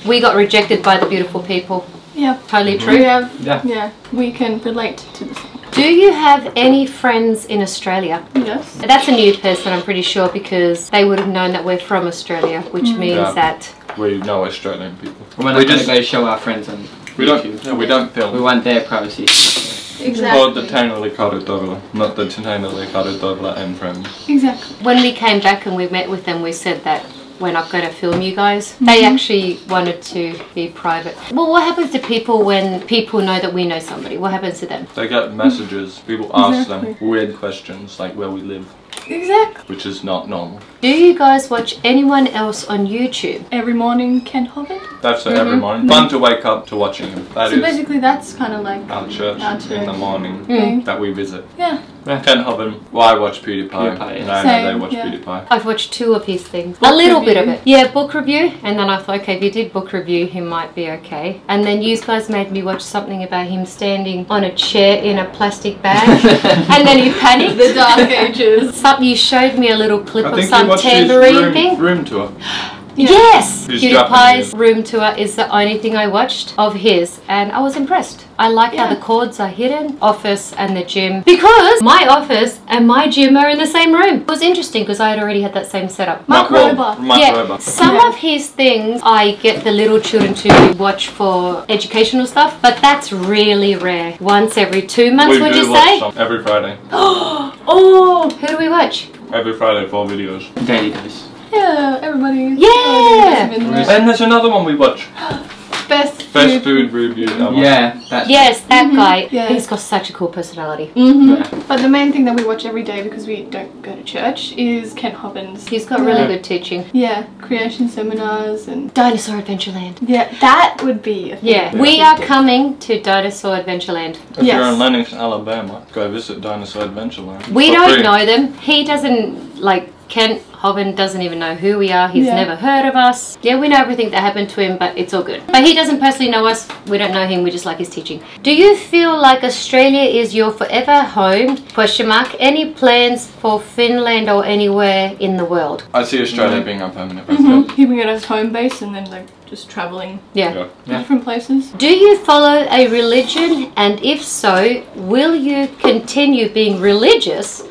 [SPEAKER 1] We got rejected by the beautiful people.
[SPEAKER 2] Yeah.
[SPEAKER 1] Totally
[SPEAKER 2] We
[SPEAKER 1] true.
[SPEAKER 2] have.
[SPEAKER 4] Yeah.
[SPEAKER 2] Yeah. We can relate to the song.
[SPEAKER 1] Do you have any friends in Australia?
[SPEAKER 2] Yes.
[SPEAKER 1] That's a new person, I'm pretty sure, because they would have known that we're from Australia, which mm. means
[SPEAKER 3] Yeah.
[SPEAKER 1] that.
[SPEAKER 3] We know Australian people.
[SPEAKER 4] We're not
[SPEAKER 3] we
[SPEAKER 4] gonna
[SPEAKER 3] just
[SPEAKER 4] go show our friends on
[SPEAKER 3] we don't
[SPEAKER 4] YouTube.
[SPEAKER 3] no, we don't film.
[SPEAKER 4] We want their privacy.
[SPEAKER 3] It's called the Taina Licciardo-Toivola, not the Taina Licciardo-Toivola and friends.
[SPEAKER 2] Exactly.
[SPEAKER 1] When we came back and we met with them, we said that we're not going to film you guys. They actually wanted to be private. Well, what happens to people when people know that we know somebody? What happens to them?
[SPEAKER 3] They get messages. People ask them weird questions like where we live,
[SPEAKER 2] Exactly.
[SPEAKER 3] which is not normal.
[SPEAKER 1] Do you guys watch anyone else on YouTube?
[SPEAKER 2] Every morning, Kent Hovind.
[SPEAKER 3] That's it every
[SPEAKER 1] Mhm.
[SPEAKER 3] morning. Fun to wake up to watching him. That
[SPEAKER 2] so
[SPEAKER 3] is
[SPEAKER 2] basically, that's kind of like.
[SPEAKER 3] our church
[SPEAKER 2] Our
[SPEAKER 3] in the morning
[SPEAKER 1] Mm.
[SPEAKER 3] that we visit.
[SPEAKER 2] Yeah.
[SPEAKER 3] Kent Hovind. Well, I watch PewDiePie,
[SPEAKER 4] PewDiePie,
[SPEAKER 3] and I
[SPEAKER 2] Same,
[SPEAKER 3] know they watch
[SPEAKER 2] yeah.
[SPEAKER 3] PewDiePie.
[SPEAKER 1] I've watched two of his things.
[SPEAKER 2] Book
[SPEAKER 1] a little bit of it. Yeah, book review. And then I thought, okay, if he did book review, he might be okay. And then you guys made me watch something about him standing on a chair in a plastic bag. and then he panicked.
[SPEAKER 2] The Dark Ages.
[SPEAKER 1] Some, you showed me a little clip
[SPEAKER 3] I
[SPEAKER 1] of
[SPEAKER 3] think
[SPEAKER 1] some
[SPEAKER 3] you watched his
[SPEAKER 1] tambourine
[SPEAKER 3] room,
[SPEAKER 1] thing.
[SPEAKER 3] room tour.
[SPEAKER 2] Yeah.
[SPEAKER 1] Yes!
[SPEAKER 3] His
[SPEAKER 1] PewDiePie's
[SPEAKER 3] Japanese.
[SPEAKER 1] room tour is the only thing I watched of his, and I was impressed. I like how the cords are hidden, office and the gym, because my office and my gym are in the same room. It was interesting because I had already had that same setup.
[SPEAKER 2] Mark
[SPEAKER 3] Wahl-
[SPEAKER 2] Rober.
[SPEAKER 3] Mark
[SPEAKER 1] yeah,
[SPEAKER 3] Rober.
[SPEAKER 1] some
[SPEAKER 2] Yeah.
[SPEAKER 1] of his things I get the little children to watch for educational stuff, but that's really rare. Once every two months,
[SPEAKER 3] we
[SPEAKER 1] would
[SPEAKER 3] do
[SPEAKER 1] you
[SPEAKER 3] watch
[SPEAKER 1] say?
[SPEAKER 3] some every Friday.
[SPEAKER 1] oh, who do we watch?
[SPEAKER 3] Every Friday, four videos.
[SPEAKER 4] Daily dose.
[SPEAKER 2] Yeah, everybody.
[SPEAKER 1] Yeah.
[SPEAKER 2] everybody's been there.
[SPEAKER 3] And there's another one we watch.
[SPEAKER 2] Best.
[SPEAKER 3] Best food review. that one.
[SPEAKER 4] Yeah, that's
[SPEAKER 1] Yes, that
[SPEAKER 2] Mhm,
[SPEAKER 1] guy.
[SPEAKER 2] yeah.
[SPEAKER 1] He's got such a cool personality.
[SPEAKER 2] hmm
[SPEAKER 4] Yeah.
[SPEAKER 2] But the main thing that we watch every day because we don't go to church is Kent Hovind's.
[SPEAKER 1] He's got really
[SPEAKER 3] Yeah.
[SPEAKER 1] good teaching.
[SPEAKER 2] Yeah, creation seminars and
[SPEAKER 1] Dinosaur Adventureland.
[SPEAKER 2] yeah, that would be. A thing.
[SPEAKER 1] Yeah, we are coming to Dinosaur Adventureland.
[SPEAKER 3] If
[SPEAKER 2] Yes.
[SPEAKER 3] you're in Lenox, Alabama, go visit Dinosaur Adventureland.
[SPEAKER 1] We
[SPEAKER 3] For
[SPEAKER 1] don't
[SPEAKER 3] free.
[SPEAKER 1] know them. He doesn't like Kent Hovind doesn't even know who we are. He's
[SPEAKER 2] Yeah.
[SPEAKER 1] never heard of us. Yeah, we know everything that happened to him, but it's all good. But he doesn't personally know us. We don't know him. We just like his teaching. Do you feel like Australia is your forever home? Question mark. Any plans for Finland or anywhere in the world?
[SPEAKER 3] I see Australia being our permanent residence.
[SPEAKER 2] Mm-hmm. Keeping it as home base and then like just traveling
[SPEAKER 1] Yeah.
[SPEAKER 3] Yeah.
[SPEAKER 4] Yeah.
[SPEAKER 2] different places.
[SPEAKER 1] Do you follow a religion? And if so, will you continue being religious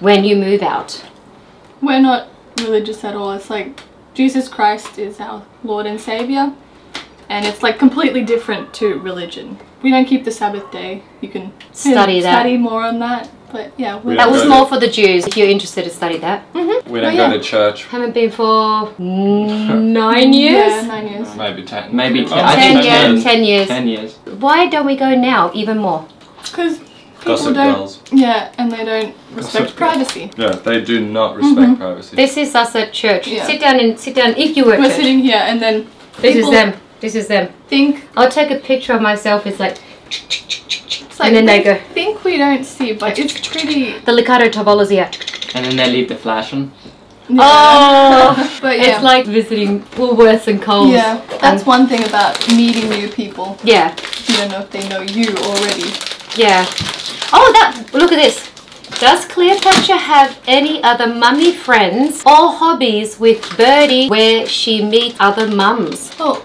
[SPEAKER 1] when you move out?
[SPEAKER 2] We're not religious at all. It's like Jesus Christ is our Lord and Savior, and it's like completely different to religion. We don't keep the Sabbath day. You can
[SPEAKER 1] Study that.
[SPEAKER 2] Study more on that. But yeah,
[SPEAKER 3] We
[SPEAKER 2] we're
[SPEAKER 1] That was
[SPEAKER 3] go
[SPEAKER 1] more for the Jews. If you're interested to study that. Mm-hmm.
[SPEAKER 3] We
[SPEAKER 2] Oh,
[SPEAKER 3] don't
[SPEAKER 2] yeah.
[SPEAKER 3] go to church.
[SPEAKER 1] Haven't been for nine years.
[SPEAKER 2] Yeah,
[SPEAKER 1] years.
[SPEAKER 2] nine years.
[SPEAKER 3] Maybe ten.
[SPEAKER 4] Maybe
[SPEAKER 3] Oh,
[SPEAKER 4] ten. I
[SPEAKER 1] Ten
[SPEAKER 4] think
[SPEAKER 1] years.
[SPEAKER 4] ten.
[SPEAKER 1] Ten years.
[SPEAKER 4] Ten years.
[SPEAKER 1] Why don't we go now even more?
[SPEAKER 2] Because people
[SPEAKER 3] Gossip
[SPEAKER 2] don't.
[SPEAKER 3] girls.
[SPEAKER 2] Yeah, and they don't respect
[SPEAKER 3] Gossip girls.
[SPEAKER 2] privacy.
[SPEAKER 3] Yeah, they do not respect mm-hmm. privacy.
[SPEAKER 1] This is us at church.
[SPEAKER 2] Yeah.
[SPEAKER 1] Sit down and sit down. If you were
[SPEAKER 2] We're
[SPEAKER 1] church.
[SPEAKER 2] sitting here, and then
[SPEAKER 1] This is them. This is them.
[SPEAKER 2] think
[SPEAKER 1] I'll take a picture of myself. It's like,
[SPEAKER 2] it's like
[SPEAKER 1] and then they go.
[SPEAKER 2] think we don't see, but it's pretty.
[SPEAKER 1] The Licciardo-Toivola's here.
[SPEAKER 4] And then they leave the flash on.
[SPEAKER 2] Yeah.
[SPEAKER 1] Oh,
[SPEAKER 2] but yeah.
[SPEAKER 1] it's like visiting Woolworths and Coles.
[SPEAKER 2] yeah, that's one thing about meeting new people.
[SPEAKER 1] Yeah.
[SPEAKER 2] You don't know if they know you already.
[SPEAKER 1] Yeah. Oh, that. Look at this. Does Cleopatra have any other mummy friends or hobbies with Birdie where she meets other mums?
[SPEAKER 2] Oh,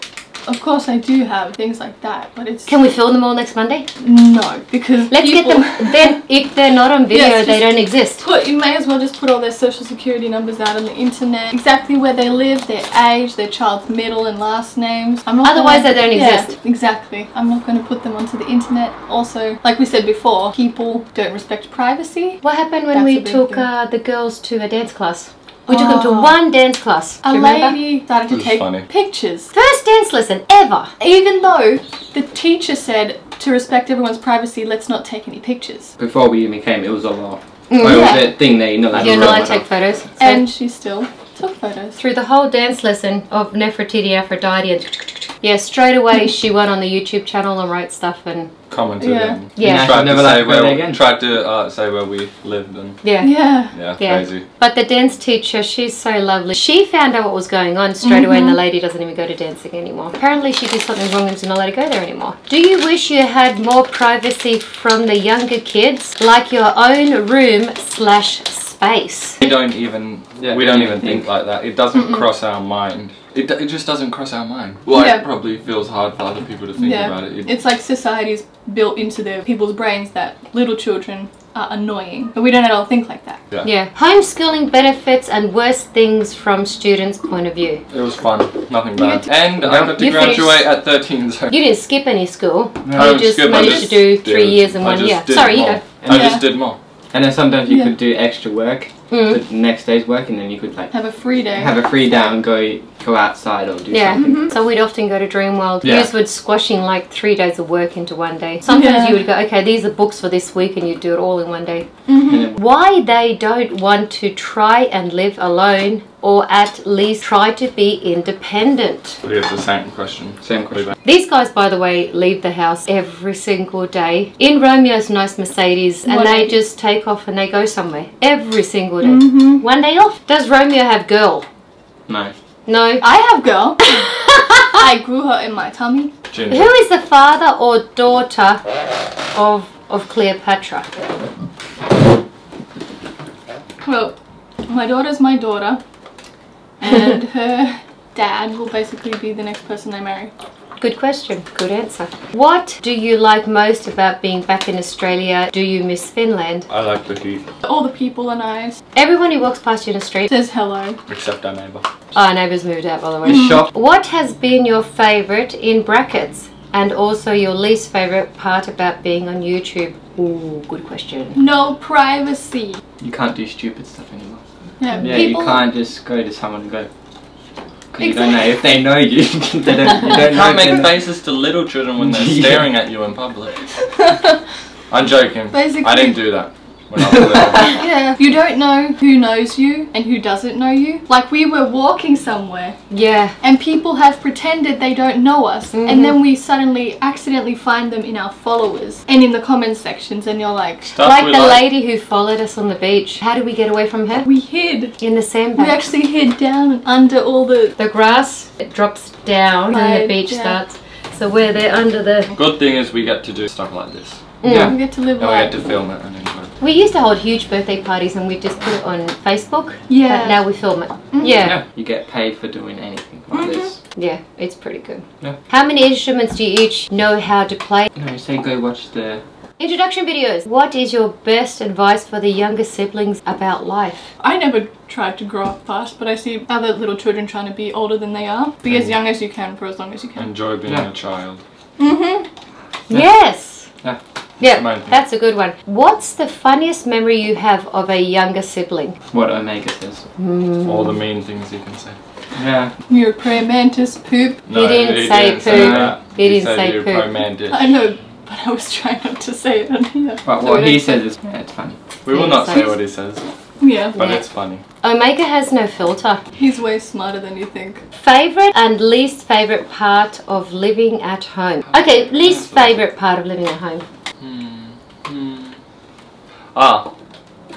[SPEAKER 2] Of course, I do have things like that, but it's
[SPEAKER 1] Can we film them all next Monday?
[SPEAKER 2] no because
[SPEAKER 1] Let's
[SPEAKER 2] people,
[SPEAKER 1] get them. Then, if they're not on video,
[SPEAKER 2] Yes,
[SPEAKER 1] they don't exist.
[SPEAKER 2] Put you may as well just put all their social security numbers out on the internet, exactly where they live, their age, their child's middle and last names. I'm not
[SPEAKER 1] Otherwise
[SPEAKER 2] gonna-
[SPEAKER 1] they don't
[SPEAKER 2] Yeah,
[SPEAKER 1] exist.
[SPEAKER 2] Exactly. I'm not going to put them onto the internet. Also, like we said before, people don't respect privacy.
[SPEAKER 1] What happened when
[SPEAKER 2] That's
[SPEAKER 1] we took uh, the girls to a dance class? We took them to
[SPEAKER 2] Oh.
[SPEAKER 1] one dance class.
[SPEAKER 2] A
[SPEAKER 1] you remember?
[SPEAKER 2] lady started to take
[SPEAKER 3] funny.
[SPEAKER 2] pictures,
[SPEAKER 1] First dance lesson ever.
[SPEAKER 2] even though the teacher said to respect everyone's privacy, let's not take any pictures.
[SPEAKER 4] Before we even came, it was a law.
[SPEAKER 1] Mm,
[SPEAKER 4] Well, it was a thing that you're not allowed to
[SPEAKER 1] not
[SPEAKER 4] film
[SPEAKER 1] allowed to
[SPEAKER 4] it
[SPEAKER 1] take photos. So
[SPEAKER 2] And she still took photos.
[SPEAKER 1] through the whole dance lesson of Nefertiti, Aphrodite, and yeah, straight away she went on the YouTube channel and wrote stuff and
[SPEAKER 3] Commented
[SPEAKER 2] Yeah.
[SPEAKER 3] and
[SPEAKER 1] Yeah.
[SPEAKER 3] Tried
[SPEAKER 4] should
[SPEAKER 3] to
[SPEAKER 4] never
[SPEAKER 3] say
[SPEAKER 4] like to go
[SPEAKER 3] where
[SPEAKER 4] again.
[SPEAKER 3] tried to uh, say where we lived and
[SPEAKER 1] yeah.
[SPEAKER 2] Yeah.
[SPEAKER 3] yeah,
[SPEAKER 1] Yeah.
[SPEAKER 3] crazy.
[SPEAKER 1] But the dance teacher, she's so lovely. She found out what was going on straight away, and the lady doesn't even go to dancing anymore. Apparently, she did something wrong and she's not allowed to go there anymore. Do you wish you had more privacy from the younger kids, like your own room slash space?
[SPEAKER 3] We don't even
[SPEAKER 4] Yeah,
[SPEAKER 3] we
[SPEAKER 4] don't
[SPEAKER 3] don't
[SPEAKER 4] even
[SPEAKER 3] even think
[SPEAKER 4] think.
[SPEAKER 3] like that. It doesn't cross our mind. It, it just doesn't cross our mind. Well,
[SPEAKER 2] Yeah.
[SPEAKER 3] it probably feels hard for other people to think
[SPEAKER 2] Yeah.
[SPEAKER 3] about it. It-
[SPEAKER 2] It's like society's built into their people's brains that little children are annoying. But we don't at all think like that.
[SPEAKER 3] yeah.
[SPEAKER 1] Yeah. Homeschooling benefits and worst things from students' point of view.
[SPEAKER 3] It was fun. Nothing bad.
[SPEAKER 2] get
[SPEAKER 3] And I got to
[SPEAKER 1] You finished-
[SPEAKER 3] graduate at 13, so
[SPEAKER 1] You didn't skip any school.
[SPEAKER 3] I
[SPEAKER 1] You
[SPEAKER 3] didn't
[SPEAKER 1] just
[SPEAKER 3] skip, I
[SPEAKER 1] managed
[SPEAKER 3] just
[SPEAKER 1] to do three years in
[SPEAKER 3] I
[SPEAKER 1] one year.
[SPEAKER 3] did
[SPEAKER 1] Sorry, you
[SPEAKER 3] more.
[SPEAKER 1] go.
[SPEAKER 3] I just did more.
[SPEAKER 4] And then sometimes you
[SPEAKER 2] Yeah.
[SPEAKER 4] could do extra work
[SPEAKER 1] Mm.
[SPEAKER 4] the next day's work, and then you could like
[SPEAKER 2] Have a free day.
[SPEAKER 4] have a free day and go go outside or do
[SPEAKER 1] Yeah.
[SPEAKER 4] something.
[SPEAKER 1] So we'd often go to Dreamworld.
[SPEAKER 3] Yeah.
[SPEAKER 1] You would squashing like three days of work into one day. Sometimes
[SPEAKER 2] Yeah.
[SPEAKER 1] you would go, okay, these are books for this week, and you'd do it all in one day.
[SPEAKER 2] Mm-hmm.
[SPEAKER 4] And
[SPEAKER 1] Why they don't want to try and live alone, or at least try to be independent.
[SPEAKER 3] We had the same question.
[SPEAKER 4] Same question.
[SPEAKER 1] These guys, by the way, leave the house every single day in Romeo's nice Mercedes, and
[SPEAKER 2] One
[SPEAKER 1] they just take off and they go somewhere every single day.
[SPEAKER 2] Mm-hmm.
[SPEAKER 1] One day off. Does Romeo have girl?
[SPEAKER 4] no.
[SPEAKER 1] No.
[SPEAKER 2] I have girl. I grew her in my tummy.
[SPEAKER 3] Ginger.
[SPEAKER 1] Who is the father or daughter of of Cleopatra?
[SPEAKER 2] Well, my daughter's my daughter, and her dad will basically be the next person I marry.
[SPEAKER 1] Good question. Good answer. What do you like most about being back in Australia? Do you miss Finland?
[SPEAKER 3] I like the heat,
[SPEAKER 2] All the people are nice.
[SPEAKER 1] Everyone who walks past you in the street.
[SPEAKER 2] Says hello.
[SPEAKER 3] except our neighbour.
[SPEAKER 1] Our neighbours moved out, by the way.
[SPEAKER 4] The shop.
[SPEAKER 1] What has been your favourite in brackets? And also your least favourite part about being on YouTube? Ooh, good question.
[SPEAKER 2] No privacy.
[SPEAKER 4] You can't do stupid stuff anymore.
[SPEAKER 2] Yeah,
[SPEAKER 4] Yeah,
[SPEAKER 2] people.
[SPEAKER 4] you can't just go to someone and go. Because you don't know if they know you. they don't. You
[SPEAKER 3] You
[SPEAKER 4] don't
[SPEAKER 3] can't
[SPEAKER 4] know.
[SPEAKER 3] make faces to little children when they're staring at you in public. I'm joking.
[SPEAKER 2] Basically-
[SPEAKER 3] I didn't do that when I was little.
[SPEAKER 2] Yeah, you don't know who knows you and who doesn't know you. Like we were walking somewhere
[SPEAKER 1] Yeah.
[SPEAKER 2] and people have pretended they don't know us
[SPEAKER 1] Mhm.
[SPEAKER 2] and then we suddenly accidentally find them in our followers and in the comment sections and you're like
[SPEAKER 3] Stuff
[SPEAKER 1] like
[SPEAKER 3] we
[SPEAKER 1] the lady who followed us on the beach. How did we get away from her?
[SPEAKER 2] we hid.
[SPEAKER 1] In the
[SPEAKER 2] We actually hid down under all the
[SPEAKER 1] the grass it drops down and the beach
[SPEAKER 2] yeah.
[SPEAKER 1] starts. So we're there under the.
[SPEAKER 3] Good thing is we get to do stuff like this.
[SPEAKER 1] Mm.
[SPEAKER 4] Yeah.
[SPEAKER 2] we get to live
[SPEAKER 3] And we
[SPEAKER 2] life.
[SPEAKER 3] get to film it and enjoy it.
[SPEAKER 1] We used to hold huge birthday parties and we just put it on Facebook.
[SPEAKER 2] Yeah.
[SPEAKER 1] But now we film it.
[SPEAKER 2] Mhm.
[SPEAKER 1] Yeah.
[SPEAKER 4] Yeah. You get paid for doing anything like
[SPEAKER 2] Mhm.
[SPEAKER 4] this.
[SPEAKER 1] Yeah, it's pretty good.
[SPEAKER 4] Yeah.
[SPEAKER 1] How many instruments do you each know how to play?
[SPEAKER 4] No, say go watch the.
[SPEAKER 1] Introduction videos. What is your best advice for the younger siblings about life?
[SPEAKER 2] I never tried to grow up fast, but I see other little children trying to be older than they are. Be as
[SPEAKER 3] Mm.
[SPEAKER 2] young as you can for as long as you can.
[SPEAKER 3] Enjoy being
[SPEAKER 4] Yeah.
[SPEAKER 3] a child.
[SPEAKER 2] Mm-hmm.
[SPEAKER 4] Yeah.
[SPEAKER 1] Yes.
[SPEAKER 4] Yeah.
[SPEAKER 1] Yeah,
[SPEAKER 3] the
[SPEAKER 1] that's a good one. What's the funniest memory you have of a younger sibling?
[SPEAKER 4] What Omega says.
[SPEAKER 1] Hmm.
[SPEAKER 3] All the mean things you can say.
[SPEAKER 4] Yeah.
[SPEAKER 2] You're a praying mantis poop.
[SPEAKER 1] No, He didn't say poo.
[SPEAKER 3] that.
[SPEAKER 1] He didn't
[SPEAKER 3] said
[SPEAKER 1] say
[SPEAKER 3] you're
[SPEAKER 1] poo.
[SPEAKER 3] pro-mantis.
[SPEAKER 2] I know, but I was trying not to say it on here.
[SPEAKER 4] But what
[SPEAKER 1] we
[SPEAKER 4] he says is yeah, it's funny.
[SPEAKER 3] We will not say what he says,
[SPEAKER 2] Yeah.
[SPEAKER 3] but
[SPEAKER 1] Yeah.
[SPEAKER 3] it's funny.
[SPEAKER 1] Omega has no filter.
[SPEAKER 2] He's way smarter than you think.
[SPEAKER 1] Favorite and least favorite part of living at home. Okay, least favorite part of living at home.
[SPEAKER 3] Hmm. Hmm. Ah,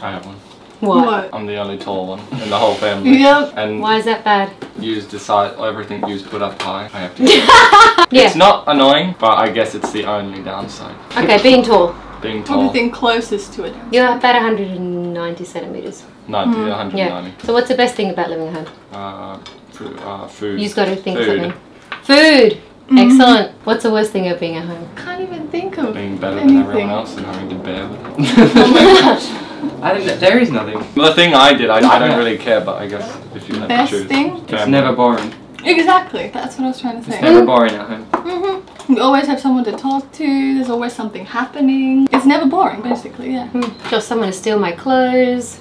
[SPEAKER 3] I have one.
[SPEAKER 1] What?
[SPEAKER 3] I'm the only tall one in the whole family.
[SPEAKER 2] Yep.
[SPEAKER 3] And
[SPEAKER 1] Why is that bad?
[SPEAKER 3] use decide everything you put up high. I have to.
[SPEAKER 1] Yeah.
[SPEAKER 3] It's not annoying, but I guess it's the only downside.
[SPEAKER 1] Okay, being tall.
[SPEAKER 3] Being tall.
[SPEAKER 2] Everything closest to it.
[SPEAKER 1] You're about 190 centimeters.
[SPEAKER 3] 90,
[SPEAKER 2] Mm.
[SPEAKER 3] 190.
[SPEAKER 1] Yeah. So what's the best thing about living at home?
[SPEAKER 3] Uh, food, uh, food.
[SPEAKER 1] You've got to think of
[SPEAKER 3] Food.
[SPEAKER 1] something. Food. Excellent. What's the worst thing of being at home?
[SPEAKER 2] Can't even think of
[SPEAKER 3] Being better than
[SPEAKER 2] anything.
[SPEAKER 3] everyone else and having to bear with it.
[SPEAKER 2] Oh my gosh.
[SPEAKER 4] I don't. There is nothing.
[SPEAKER 3] Well, the thing I did, I, I don't really care, but I guess if you had
[SPEAKER 2] Best
[SPEAKER 3] to choose.
[SPEAKER 2] thing?
[SPEAKER 4] It's
[SPEAKER 3] Family.
[SPEAKER 4] never boring.
[SPEAKER 2] Exactly. That's what I was trying to say.
[SPEAKER 4] It's
[SPEAKER 2] say.
[SPEAKER 4] never boring at home.
[SPEAKER 2] hmm We always have someone to talk to. There's always something happening. It's never boring, basically. Yeah.
[SPEAKER 1] Just someone to steal my clothes.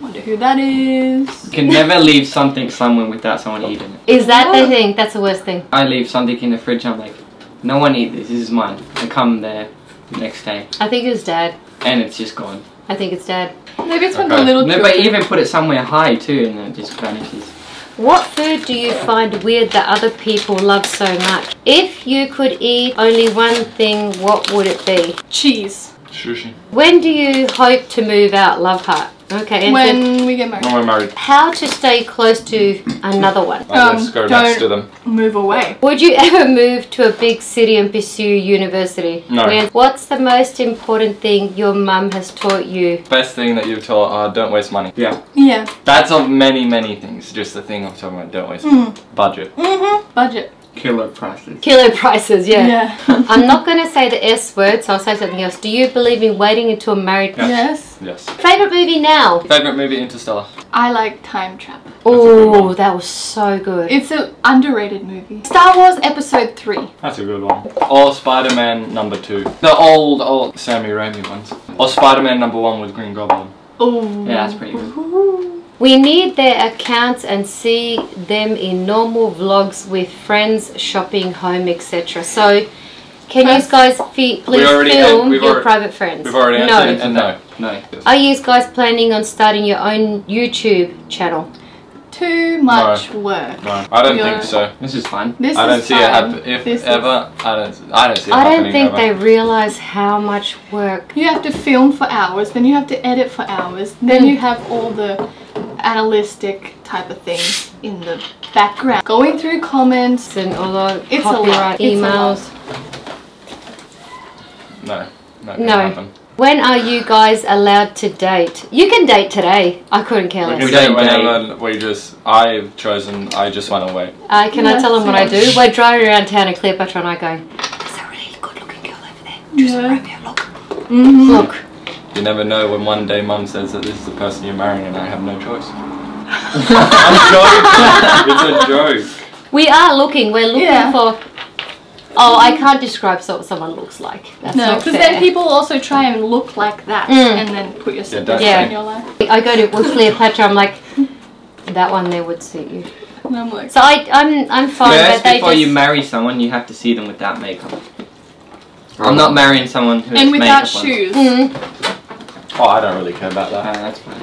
[SPEAKER 2] Wonder who that is.
[SPEAKER 4] You can never leave something somewhere without someone eating it.
[SPEAKER 1] Is that the thing? That's the worst thing.
[SPEAKER 4] I leave something in the fridge. I'm like, no one eat this. This is mine. I come there the next day
[SPEAKER 1] I think it was dad.
[SPEAKER 4] and it's just gone.
[SPEAKER 1] I think it's dad.
[SPEAKER 2] Maybe it's when
[SPEAKER 3] Okay.
[SPEAKER 2] the little
[SPEAKER 4] No,
[SPEAKER 2] children.
[SPEAKER 4] but even put it somewhere high too, and then it just vanishes.
[SPEAKER 1] What food do you find weird that other people love so much? If you could eat only one thing, what would it be?
[SPEAKER 2] cheese.
[SPEAKER 3] Sushi.
[SPEAKER 1] When do you hope to move out, love heart? Okay, and
[SPEAKER 2] When we get married.
[SPEAKER 3] When we're married,
[SPEAKER 1] how to stay close to another one?
[SPEAKER 3] I
[SPEAKER 2] Um,
[SPEAKER 3] just go
[SPEAKER 2] don't-
[SPEAKER 3] next to them.
[SPEAKER 2] Move away.
[SPEAKER 1] Would you ever move to a big city and pursue university?
[SPEAKER 3] No.
[SPEAKER 1] When- what's the most important thing your mum has taught you?
[SPEAKER 3] Best thing that you've taught, uh, don't waste money. Yeah.
[SPEAKER 2] Yeah.
[SPEAKER 3] That's of many, many things. Just the thing I'm talking about, don't waste money. Budget.
[SPEAKER 2] Mm-hmm. Budget.
[SPEAKER 4] Kilo prices.
[SPEAKER 1] Kilo prices, yeah.
[SPEAKER 2] Yeah.
[SPEAKER 1] I'm not going to say the S word, so I'll say something else. Do you believe in waiting until a married?
[SPEAKER 3] Yeah.
[SPEAKER 2] yes.
[SPEAKER 3] Yes.
[SPEAKER 1] Favorite movie now?
[SPEAKER 3] Favorite movie, Interstellar.
[SPEAKER 2] I like Time Trap.
[SPEAKER 3] good
[SPEAKER 1] Oh,
[SPEAKER 3] one.
[SPEAKER 1] that was so good.
[SPEAKER 2] It's an underrated movie. Star Wars Episode 3.
[SPEAKER 3] That's a good one. Or Spider-Man number two. The old, old Sammy Raimi ones. Or Spider-Man number one with Green Goblin.
[SPEAKER 2] Oh.
[SPEAKER 4] Yeah, that's pretty good.
[SPEAKER 1] We need their accounts and see them in normal vlogs with friends, shopping, home, etc. So, can you guys please
[SPEAKER 3] already
[SPEAKER 1] film
[SPEAKER 3] we've
[SPEAKER 1] your
[SPEAKER 3] alre-
[SPEAKER 1] private friends?
[SPEAKER 3] We've already
[SPEAKER 1] no.
[SPEAKER 3] answered it, and no.
[SPEAKER 4] No.
[SPEAKER 1] Are you guys planning on starting your own YouTube channel?
[SPEAKER 2] Too much work.
[SPEAKER 3] No, I don't
[SPEAKER 2] You're-
[SPEAKER 3] think so.
[SPEAKER 4] This is fun.
[SPEAKER 2] This
[SPEAKER 3] I don't
[SPEAKER 2] is
[SPEAKER 3] see
[SPEAKER 2] fun.
[SPEAKER 3] it happen. If
[SPEAKER 2] This is-
[SPEAKER 3] ever, I don't. I don't see it
[SPEAKER 1] I don't think
[SPEAKER 3] ever.
[SPEAKER 1] they realize how much work.
[SPEAKER 2] You have to film for hours, then you have to edit for hours, then
[SPEAKER 1] Mm.
[SPEAKER 2] you have all the analytic type of things in the background. Going through comments.
[SPEAKER 1] And all the
[SPEAKER 2] It's a lot.
[SPEAKER 1] copyright
[SPEAKER 2] It's a lot.
[SPEAKER 1] emails.
[SPEAKER 3] No, not gonna
[SPEAKER 1] No.
[SPEAKER 3] Happen.
[SPEAKER 1] When are you guys allowed to date? You can date today. I couldn't care
[SPEAKER 3] We
[SPEAKER 1] less.
[SPEAKER 3] can
[SPEAKER 4] We
[SPEAKER 3] do it
[SPEAKER 4] don't
[SPEAKER 3] whenever we just. I've chosen. I just want to wait.
[SPEAKER 1] Uh, can I tell them what I do?
[SPEAKER 2] yes.
[SPEAKER 1] We're driving around town and Cleopatra and I go. there's a really good looking girl over there. Tristan
[SPEAKER 2] Yeah.
[SPEAKER 1] Romeo, look.
[SPEAKER 2] Mhm.
[SPEAKER 1] Look.
[SPEAKER 3] You never know when one day Mum says that this is the person you're marrying, and I have no choice. I'm joking. It's a joke.
[SPEAKER 1] We are looking. We're looking
[SPEAKER 2] Yeah.
[SPEAKER 1] for... Oh, I can't describe what someone looks like. That's
[SPEAKER 2] No, because then people also try and look like that
[SPEAKER 1] Mm.
[SPEAKER 2] and then put yourself
[SPEAKER 3] don't
[SPEAKER 1] Yeah.
[SPEAKER 2] in your life.
[SPEAKER 1] I go to with Cleopatra, I'm like, that one there would suit you.
[SPEAKER 2] And I'm like,
[SPEAKER 1] So I, I'm, I'm fine,
[SPEAKER 4] First,
[SPEAKER 1] but they
[SPEAKER 4] before
[SPEAKER 1] just...
[SPEAKER 4] you marry someone, you have to see them without makeup. I'm not marrying someone who
[SPEAKER 2] and without shoes.
[SPEAKER 1] Mm,
[SPEAKER 3] Oh, I don't really care about that.
[SPEAKER 4] that's fine.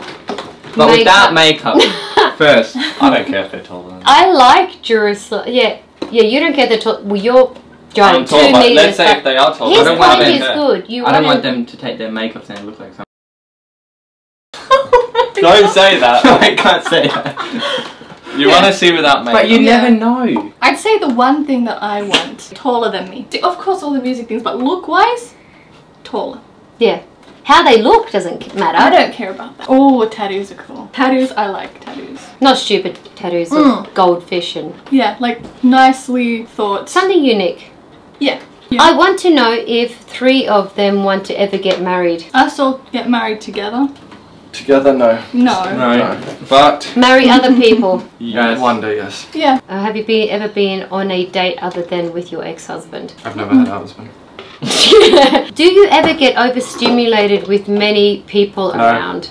[SPEAKER 4] But without makeup, first.
[SPEAKER 3] I don't care if they're taller.
[SPEAKER 1] I like Jerusalem. Yeah, yeah. You don't get the tall. Well, you're
[SPEAKER 3] I'm tall,
[SPEAKER 1] two
[SPEAKER 3] but
[SPEAKER 1] meters.
[SPEAKER 3] let's say if they are tall.
[SPEAKER 1] his
[SPEAKER 3] I
[SPEAKER 4] don't
[SPEAKER 3] don't
[SPEAKER 4] want
[SPEAKER 3] want
[SPEAKER 1] point
[SPEAKER 4] them
[SPEAKER 1] is
[SPEAKER 3] to
[SPEAKER 1] good. You
[SPEAKER 4] I don't want
[SPEAKER 1] wanna-
[SPEAKER 4] them to take their makeup off and look like someone.
[SPEAKER 3] Don't say that.
[SPEAKER 4] I can't say that.
[SPEAKER 3] You want to see without makeup.
[SPEAKER 4] But you
[SPEAKER 2] Yeah.
[SPEAKER 4] never know.
[SPEAKER 2] I'd say the one thing that I want, taller than me. Of course, all the music things, but look-wise, taller.
[SPEAKER 1] Yeah. How they look doesn't matter.
[SPEAKER 2] I don't care about that. Oh, tattoos are cool. Tattoos, I like tattoos.
[SPEAKER 1] Not stupid tattoos
[SPEAKER 2] Mm.
[SPEAKER 1] of goldfish and
[SPEAKER 2] Yeah, like nicely thought.
[SPEAKER 1] something unique.
[SPEAKER 2] Yeah. Yeah.
[SPEAKER 1] I want to know if three of them want to ever get married.
[SPEAKER 2] Us all get married together.
[SPEAKER 3] Together, no.
[SPEAKER 2] No.
[SPEAKER 3] No. But
[SPEAKER 1] Marry other people.
[SPEAKER 4] Yes.
[SPEAKER 3] one day, yes.
[SPEAKER 2] Yeah.
[SPEAKER 1] Uh, have you been ever been on a date other than with your ex-husband?
[SPEAKER 3] I've never had a husband.
[SPEAKER 1] Do you ever get overstimulated with many people
[SPEAKER 3] No.
[SPEAKER 1] around?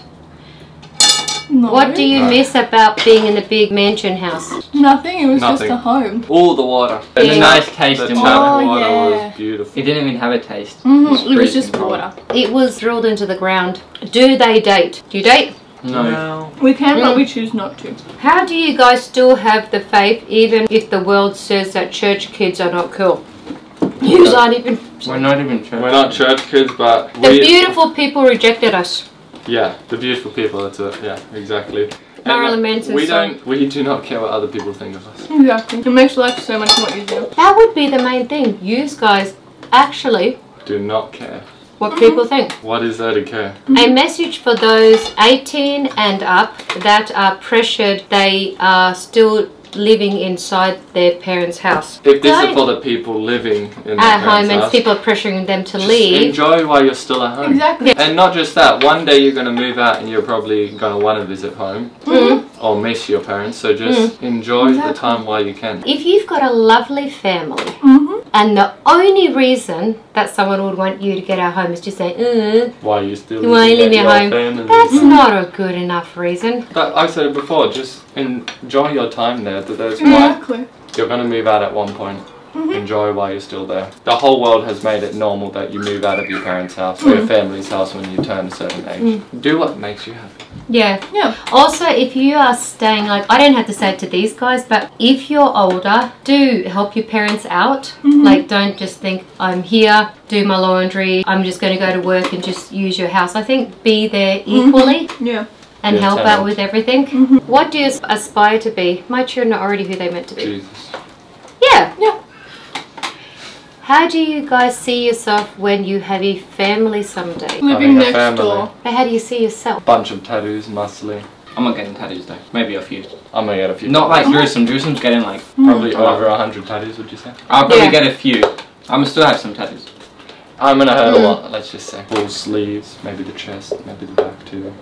[SPEAKER 2] No.
[SPEAKER 1] What do you
[SPEAKER 3] No.
[SPEAKER 1] miss about being in the big mansion house?
[SPEAKER 2] Nothing. It was just a home.
[SPEAKER 3] All the water.
[SPEAKER 4] There's
[SPEAKER 1] Yeah.
[SPEAKER 4] a nice taste
[SPEAKER 3] The
[SPEAKER 4] in
[SPEAKER 3] tap
[SPEAKER 4] water.
[SPEAKER 2] Oh,
[SPEAKER 3] water
[SPEAKER 2] yeah.
[SPEAKER 3] was beautiful.
[SPEAKER 4] It didn't even have a taste.
[SPEAKER 2] Mhm,
[SPEAKER 4] It was
[SPEAKER 2] It was just
[SPEAKER 4] cold.
[SPEAKER 2] water.
[SPEAKER 1] It was drilled into the ground. Do they date? Do you date?
[SPEAKER 4] No.
[SPEAKER 2] We can, but
[SPEAKER 1] Mm.
[SPEAKER 2] we choose not to.
[SPEAKER 1] How do you guys still have the faith even if the world says that church kids are not cool? You aren't even.
[SPEAKER 4] We're not even sure.
[SPEAKER 3] We're not church kids, but
[SPEAKER 1] The
[SPEAKER 3] we.
[SPEAKER 1] beautiful people rejected us.
[SPEAKER 3] Yeah, the beautiful people. That's it. Yeah, exactly.
[SPEAKER 1] Marilyn Manson
[SPEAKER 3] We don't. We do not care what other people think of us.
[SPEAKER 2] Exactly. It makes life so much more easier.
[SPEAKER 1] That would be the main thing. You guys actually
[SPEAKER 3] Do not care.
[SPEAKER 1] what people mm-hmm. think.
[SPEAKER 3] What is there to care?
[SPEAKER 1] A mm-hmm. message for those 18 and up that are pressured they are still living inside their parents' house.
[SPEAKER 3] If this
[SPEAKER 1] Don't-
[SPEAKER 3] is for the people living in their
[SPEAKER 1] At home
[SPEAKER 3] parents'
[SPEAKER 1] and
[SPEAKER 3] house,
[SPEAKER 1] people are pressuring them to
[SPEAKER 3] just
[SPEAKER 1] leave.
[SPEAKER 3] enjoy while you're still at home.
[SPEAKER 2] Exactly.
[SPEAKER 3] And not just that, one day you're going to move out and you're probably going to want to visit home
[SPEAKER 1] Mm.
[SPEAKER 3] or miss your parents. So just enjoy the time while you can.
[SPEAKER 1] If you've got a lovely family
[SPEAKER 2] Mm-hmm.
[SPEAKER 1] and the only reason that someone would want you to get out home is to say, why
[SPEAKER 3] are you still
[SPEAKER 1] While you
[SPEAKER 3] living
[SPEAKER 1] live
[SPEAKER 3] at
[SPEAKER 1] at
[SPEAKER 3] your
[SPEAKER 1] home.
[SPEAKER 3] family.
[SPEAKER 1] that's not a good enough reason.
[SPEAKER 3] But I said it before, just enjoy your time there. That there's
[SPEAKER 1] Mm-hmm.
[SPEAKER 3] why
[SPEAKER 2] Exactly.
[SPEAKER 3] you're going to move out at one point.
[SPEAKER 1] Mm-hmm.
[SPEAKER 3] Enjoy while you're still there. The whole world has made it normal that you move out of your parents' house or
[SPEAKER 1] Mm.
[SPEAKER 3] your family's house when you turn a certain age. Do what makes you happy.
[SPEAKER 1] Yeah.
[SPEAKER 2] Yeah.
[SPEAKER 1] Also, if you are staying, like, I don't have to say it to these guys, but if you're older, do help your parents out. Like, don't just think, I'm here, do my laundry, I'm just going to go to work and just use your house. I think be there equally
[SPEAKER 2] Yeah.
[SPEAKER 1] And
[SPEAKER 3] Yeah,
[SPEAKER 1] help
[SPEAKER 3] totally.
[SPEAKER 1] out with everything. What do you aspire to be? My children are already who they meant to be.
[SPEAKER 3] Jesus.
[SPEAKER 1] Yeah.
[SPEAKER 2] Yeah.
[SPEAKER 1] How do you guys see yourself when you have a family someday?
[SPEAKER 2] Living
[SPEAKER 3] Having
[SPEAKER 2] next
[SPEAKER 3] family.
[SPEAKER 2] door.
[SPEAKER 1] But how do you see yourself?
[SPEAKER 3] Bunch of tattoos, muscly.
[SPEAKER 4] I'm not getting tattoos though. Maybe a few.
[SPEAKER 3] I'm gonna get a few.
[SPEAKER 4] Not like Jerusalem. Jerusalem's getting like.
[SPEAKER 3] Probably
[SPEAKER 4] a
[SPEAKER 3] over a hundred tattoos, would you say?
[SPEAKER 4] I'll probably
[SPEAKER 1] Yeah.
[SPEAKER 4] get a few. I'm gonna still have some tattoos.
[SPEAKER 3] I'm gonna hurt
[SPEAKER 1] Mm.
[SPEAKER 3] a lot, let's just say. Full sleeves, maybe the chest, maybe the back too.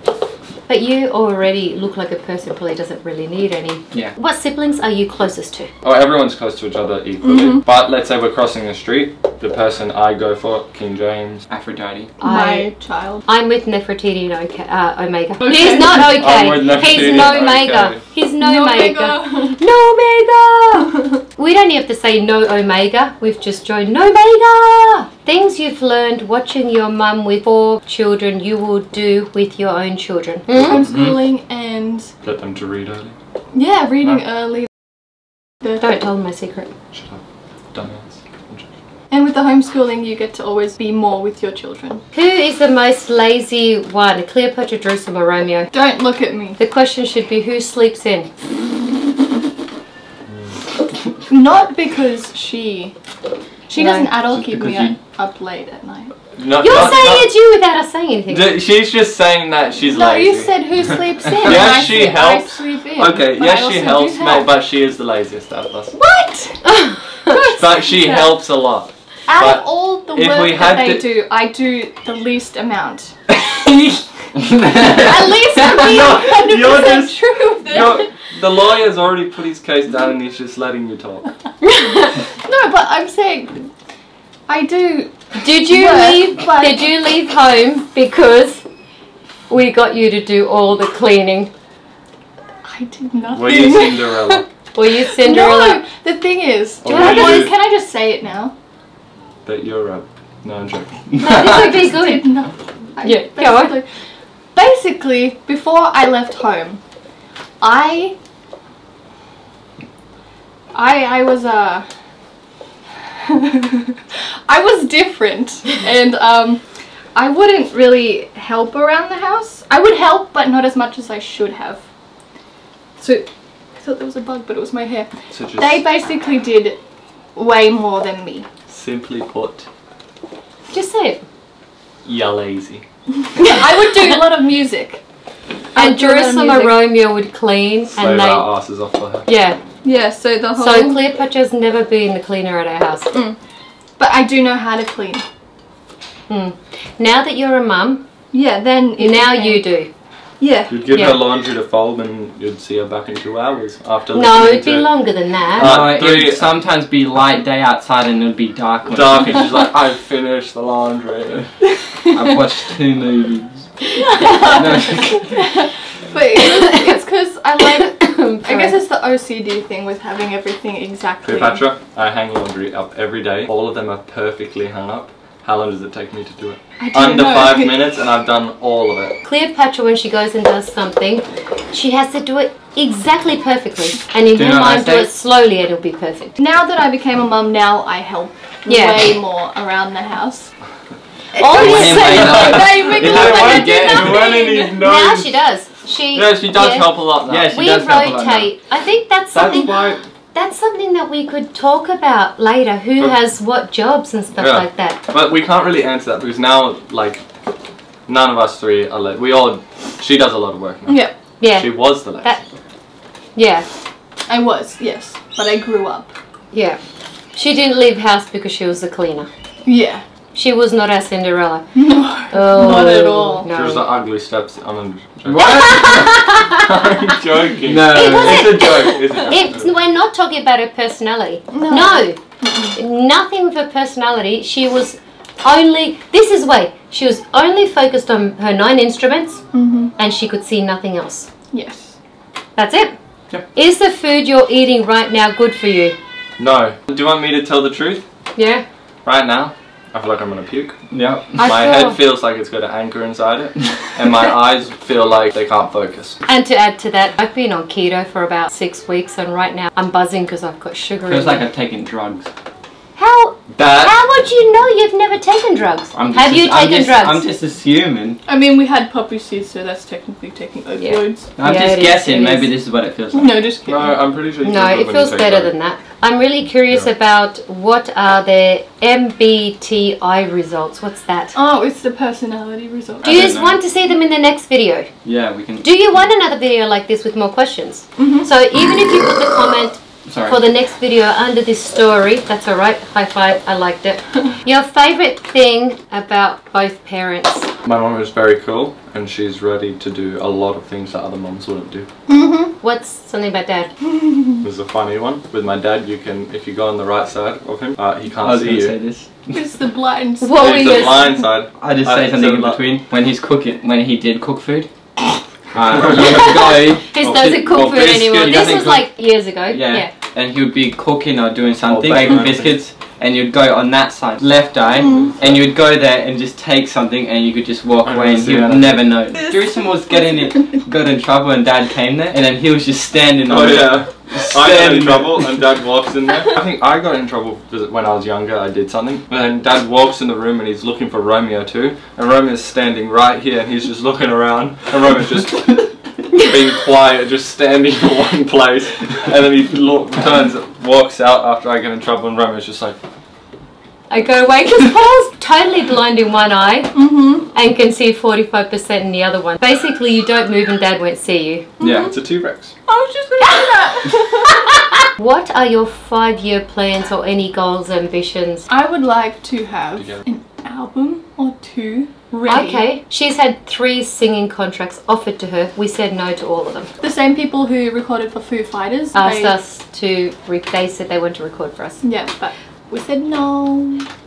[SPEAKER 1] But you already look like a person who probably doesn't really need any.
[SPEAKER 4] Yeah.
[SPEAKER 1] What siblings are you closest to?
[SPEAKER 3] Oh, everyone's close to each other equally. But let's say we're crossing the street. The person I go for, King James.
[SPEAKER 4] Aphrodite.
[SPEAKER 2] My child.
[SPEAKER 1] I'm with Nefertiti and Oka- uh, Omega.
[SPEAKER 2] Okay.
[SPEAKER 1] He's not
[SPEAKER 3] I'm
[SPEAKER 1] okay.
[SPEAKER 3] with
[SPEAKER 1] He's
[SPEAKER 3] and
[SPEAKER 1] no
[SPEAKER 3] okay.
[SPEAKER 1] Omega. He's no, Omega.
[SPEAKER 2] Omega.
[SPEAKER 1] No Omega. we don't have to say no Omega. We've just joined no Omega. Things you've learned watching your mum with four children, you will do with your own children. Hmm?
[SPEAKER 2] Homeschooling and
[SPEAKER 3] Get them to read early.
[SPEAKER 2] yeah, reading
[SPEAKER 3] Right.
[SPEAKER 2] early. The-
[SPEAKER 1] Don't tell them my secret.
[SPEAKER 3] Shut up. Dumbass.
[SPEAKER 2] And with the homeschooling, you get to always be more with your children.
[SPEAKER 1] Who is the most lazy one? Cleopatra, Jerusalem, or Romeo?
[SPEAKER 2] Don't look at me.
[SPEAKER 1] The question should be who sleeps in?
[SPEAKER 2] Not because she. She
[SPEAKER 1] No,
[SPEAKER 2] doesn't at all keep me
[SPEAKER 4] you-
[SPEAKER 2] up late at night.
[SPEAKER 3] Not,
[SPEAKER 1] You're
[SPEAKER 3] not-
[SPEAKER 1] saying
[SPEAKER 3] not-
[SPEAKER 1] it's you without us saying anything.
[SPEAKER 3] D- She's just saying that she's
[SPEAKER 2] No,
[SPEAKER 3] lazy.
[SPEAKER 2] you said who sleeps in.
[SPEAKER 3] Yes,
[SPEAKER 2] I
[SPEAKER 3] she
[SPEAKER 2] said
[SPEAKER 3] helps.
[SPEAKER 2] Sleep in.
[SPEAKER 3] Okay, yes, she helps, but she is the laziest out of us.
[SPEAKER 2] What?
[SPEAKER 3] But she
[SPEAKER 2] Yeah.
[SPEAKER 3] helps a lot.
[SPEAKER 2] Out
[SPEAKER 3] But
[SPEAKER 2] of all the work
[SPEAKER 3] we
[SPEAKER 2] that they do, I do the least amount. At least I'm being
[SPEAKER 3] You're- you're
[SPEAKER 2] 100%
[SPEAKER 3] just-
[SPEAKER 2] true with it.
[SPEAKER 3] The lawyer's already put his case down and he's just letting you talk.
[SPEAKER 2] No, but I'm saying I do.
[SPEAKER 1] Did you
[SPEAKER 2] Work,
[SPEAKER 1] leave?
[SPEAKER 2] but-
[SPEAKER 1] Did you leave home because we got you to do all the cleaning?
[SPEAKER 2] I did nothing.
[SPEAKER 3] Were you Cinderella?
[SPEAKER 1] Were you Cinderella?
[SPEAKER 2] No, the thing is,
[SPEAKER 3] Or
[SPEAKER 2] can I,
[SPEAKER 3] you-
[SPEAKER 2] just, can I just say it now?
[SPEAKER 3] That you're a... No, I'm joking.
[SPEAKER 1] No, this would be good.
[SPEAKER 2] not. I
[SPEAKER 1] Yeah, go on.
[SPEAKER 2] basically, basically, before I left home, I, I, I was uh, I was different, and um, I wouldn't really help around the house. I would help, but not as much as I should have. So, I thought there was a bug, but it was my hair.
[SPEAKER 3] So just
[SPEAKER 2] They basically did way more than me.
[SPEAKER 3] simply put,
[SPEAKER 1] Just say it.
[SPEAKER 3] you're lazy.
[SPEAKER 2] I would do a lot of music. I
[SPEAKER 1] And
[SPEAKER 2] would do a lot of
[SPEAKER 1] Jerusalem and Romeo would clean,
[SPEAKER 3] Slave
[SPEAKER 1] and they.
[SPEAKER 3] our asses off for her.
[SPEAKER 1] Yeah.
[SPEAKER 2] Yeah, so the whole.
[SPEAKER 1] So Cleopatra's never been the cleaner at our house.
[SPEAKER 2] but I do know how to clean.
[SPEAKER 1] Now that you're a mum,
[SPEAKER 2] Yeah, then.
[SPEAKER 1] now
[SPEAKER 2] became-
[SPEAKER 1] you do.
[SPEAKER 2] Yeah.
[SPEAKER 3] You'd give
[SPEAKER 1] Yeah.
[SPEAKER 3] her laundry to fold and you'd see her back in two hours after
[SPEAKER 1] No, it'd be
[SPEAKER 3] to
[SPEAKER 1] longer than that.
[SPEAKER 3] Uh,
[SPEAKER 4] no, it'd sometimes be light day outside and it would be dark. when-
[SPEAKER 3] Dark and she's like, I've finished the laundry.
[SPEAKER 4] I've watched two movies.
[SPEAKER 2] But it's because I like. I guess it's the OCD thing with having everything exactly.
[SPEAKER 3] Cleopatra, I hang laundry up every day. All of them are perfectly hung up. How long does it take me to do it?
[SPEAKER 2] I don't
[SPEAKER 3] Under
[SPEAKER 2] know.
[SPEAKER 3] five minutes and I've done all of it.
[SPEAKER 1] Cleopatra, when she goes and does something, she has to do it exactly perfectly. And in
[SPEAKER 4] Do you
[SPEAKER 1] her
[SPEAKER 4] know
[SPEAKER 1] mind, do it slowly it'll be perfect.
[SPEAKER 2] Now that I became a mum, now I help
[SPEAKER 1] Yeah.
[SPEAKER 2] way more around the house.
[SPEAKER 1] All
[SPEAKER 4] Him
[SPEAKER 1] you
[SPEAKER 4] may
[SPEAKER 1] say,
[SPEAKER 4] not.
[SPEAKER 2] They make
[SPEAKER 3] You
[SPEAKER 2] it
[SPEAKER 3] know
[SPEAKER 2] look like
[SPEAKER 3] what?
[SPEAKER 2] I do nothing.
[SPEAKER 3] one in his
[SPEAKER 1] now she does. She,
[SPEAKER 3] Yeah, she does
[SPEAKER 1] yeah.
[SPEAKER 3] help a lot now.
[SPEAKER 4] Yeah, she
[SPEAKER 1] we
[SPEAKER 4] does help a lot now.
[SPEAKER 1] rotate. I think that's
[SPEAKER 3] That's
[SPEAKER 1] something.
[SPEAKER 3] why
[SPEAKER 1] That's something that we could talk about later. Who
[SPEAKER 3] But-
[SPEAKER 1] has what jobs and stuff
[SPEAKER 3] Yeah.
[SPEAKER 1] like that.
[SPEAKER 3] But we can't really answer that because now, like, none of us three are like, we all, she does a lot of work now.
[SPEAKER 2] Yeah.
[SPEAKER 1] Yeah,
[SPEAKER 3] She was the last.
[SPEAKER 1] That- yeah.
[SPEAKER 2] I was, yes, but I grew up.
[SPEAKER 1] Yeah. She didn't leave house because she was a cleaner.
[SPEAKER 2] Yeah.
[SPEAKER 1] She was not a Cinderella.
[SPEAKER 2] No.
[SPEAKER 1] Oh,
[SPEAKER 2] Not at all.
[SPEAKER 1] No.
[SPEAKER 3] She was the ugly steps. I'm joking.
[SPEAKER 4] What?
[SPEAKER 3] I'm joking.
[SPEAKER 4] No.
[SPEAKER 1] It wasn't-
[SPEAKER 3] It's a joke. It's a joke.
[SPEAKER 1] It's, we're not talking about her personality.
[SPEAKER 2] No.
[SPEAKER 1] No. Nothing with her personality. She was only, this is way, she was only focused on her nine instruments
[SPEAKER 2] Mm-hmm.
[SPEAKER 1] and she could see nothing else.
[SPEAKER 2] Yes.
[SPEAKER 1] That's it.
[SPEAKER 3] Yeah.
[SPEAKER 1] Is the food you're eating right now good for you?
[SPEAKER 3] No. Do you want me to tell the truth?
[SPEAKER 1] Yeah.
[SPEAKER 3] Right now, I feel like I'm gonna puke.
[SPEAKER 4] Yeah.
[SPEAKER 1] I
[SPEAKER 3] my
[SPEAKER 1] feel-
[SPEAKER 3] head feels like it's got an anchor inside it, and my eyes feel like they can't focus.
[SPEAKER 1] And to add to that, I've been on keto for about six weeks and right now I'm buzzing because I've got sugar
[SPEAKER 4] Feels
[SPEAKER 1] in
[SPEAKER 4] like. I've taken drugs.
[SPEAKER 1] How,
[SPEAKER 3] That
[SPEAKER 1] how would you know you've never taken drugs?
[SPEAKER 4] I'm just,
[SPEAKER 1] Have you
[SPEAKER 4] I'm
[SPEAKER 1] taken
[SPEAKER 4] just,
[SPEAKER 1] drugs?
[SPEAKER 4] I'm just assuming.
[SPEAKER 2] I mean, we had poppy seeds, so that's technically taking opioids.
[SPEAKER 4] I'm
[SPEAKER 1] Yeah,
[SPEAKER 4] just guessing.
[SPEAKER 1] it
[SPEAKER 4] Maybe
[SPEAKER 1] is.
[SPEAKER 4] this is what it feels like.
[SPEAKER 2] No, just kidding.
[SPEAKER 3] no, I'm pretty sure. You
[SPEAKER 1] No, it feels
[SPEAKER 3] you
[SPEAKER 1] better
[SPEAKER 3] drugs.
[SPEAKER 1] than that. I'm really curious
[SPEAKER 3] Yeah.
[SPEAKER 1] about what are the MBTI results. What's that?
[SPEAKER 2] Oh, it's the personality results.
[SPEAKER 1] Do you just
[SPEAKER 4] know.
[SPEAKER 1] want to see them in the next video?
[SPEAKER 4] Yeah, we can.
[SPEAKER 1] Do you want another video like this with more questions?
[SPEAKER 2] Mhm.
[SPEAKER 1] So even if you put the comment
[SPEAKER 4] Sorry.
[SPEAKER 1] for the next video under this story, that's alright. High five, I liked it. Your favorite thing about both parents?
[SPEAKER 3] My mom is very cool, and she's ready to do a lot of things that other moms wouldn't do.
[SPEAKER 2] Mm-hmm.
[SPEAKER 1] What's something about dad?
[SPEAKER 3] There's a funny one with my dad. You can, if you go on the right side of him, uh, he can't
[SPEAKER 4] was
[SPEAKER 3] see
[SPEAKER 4] gonna
[SPEAKER 3] you.
[SPEAKER 4] say this.
[SPEAKER 2] It's the blind spot.
[SPEAKER 1] What were
[SPEAKER 3] It's the blind side.
[SPEAKER 4] I just
[SPEAKER 3] Uh,
[SPEAKER 4] say something in between. When he's cooking, when he did cook food, uh, he would go.
[SPEAKER 1] He
[SPEAKER 3] Or
[SPEAKER 1] doesn't cook food anymore. This was
[SPEAKER 4] cook-
[SPEAKER 1] like years ago.
[SPEAKER 4] Yeah.
[SPEAKER 1] yeah.
[SPEAKER 4] and he would be cooking or doing something,
[SPEAKER 3] Or baking.
[SPEAKER 4] biscuits, and you'd go on that side, left eye, and you'd go there and just take something, and you could just walk
[SPEAKER 3] I
[SPEAKER 4] away, and
[SPEAKER 3] see
[SPEAKER 4] he would
[SPEAKER 3] that.
[SPEAKER 4] never know. Jerusalem was getting it, got in trouble, and Dad came there, and then he was just standing on
[SPEAKER 3] Oh
[SPEAKER 4] it.
[SPEAKER 3] Yeah. I got in trouble and dad walks in there. I think I got in trouble because when I was younger I did something. And dad walks in the room and he's looking for Romeo too. And Romeo's standing right here and he's just looking around. And Romeo's just being quiet, just standing in one place. And then he look, turns, walks out after I get in trouble and Romeo's just like,
[SPEAKER 1] I go away because Paul's totally blind in one eye
[SPEAKER 2] Mm-hmm.
[SPEAKER 1] and can see 45% in the other one. Basically, you don't move and dad won't see you.
[SPEAKER 4] Yeah.
[SPEAKER 3] it's a T-Rex.
[SPEAKER 2] I was just gonna say that.
[SPEAKER 1] What are your five year plans or any goals, ambitions?
[SPEAKER 2] I would like to have
[SPEAKER 3] Together.
[SPEAKER 2] an album or two ready.
[SPEAKER 1] Okay, she's had three singing contracts offered to her. We said no to all of them.
[SPEAKER 2] The same people who recorded for Foo Fighters.
[SPEAKER 1] Asked
[SPEAKER 2] they-
[SPEAKER 1] us to, re- they said they want to record for us.
[SPEAKER 2] Yeah, but we said no.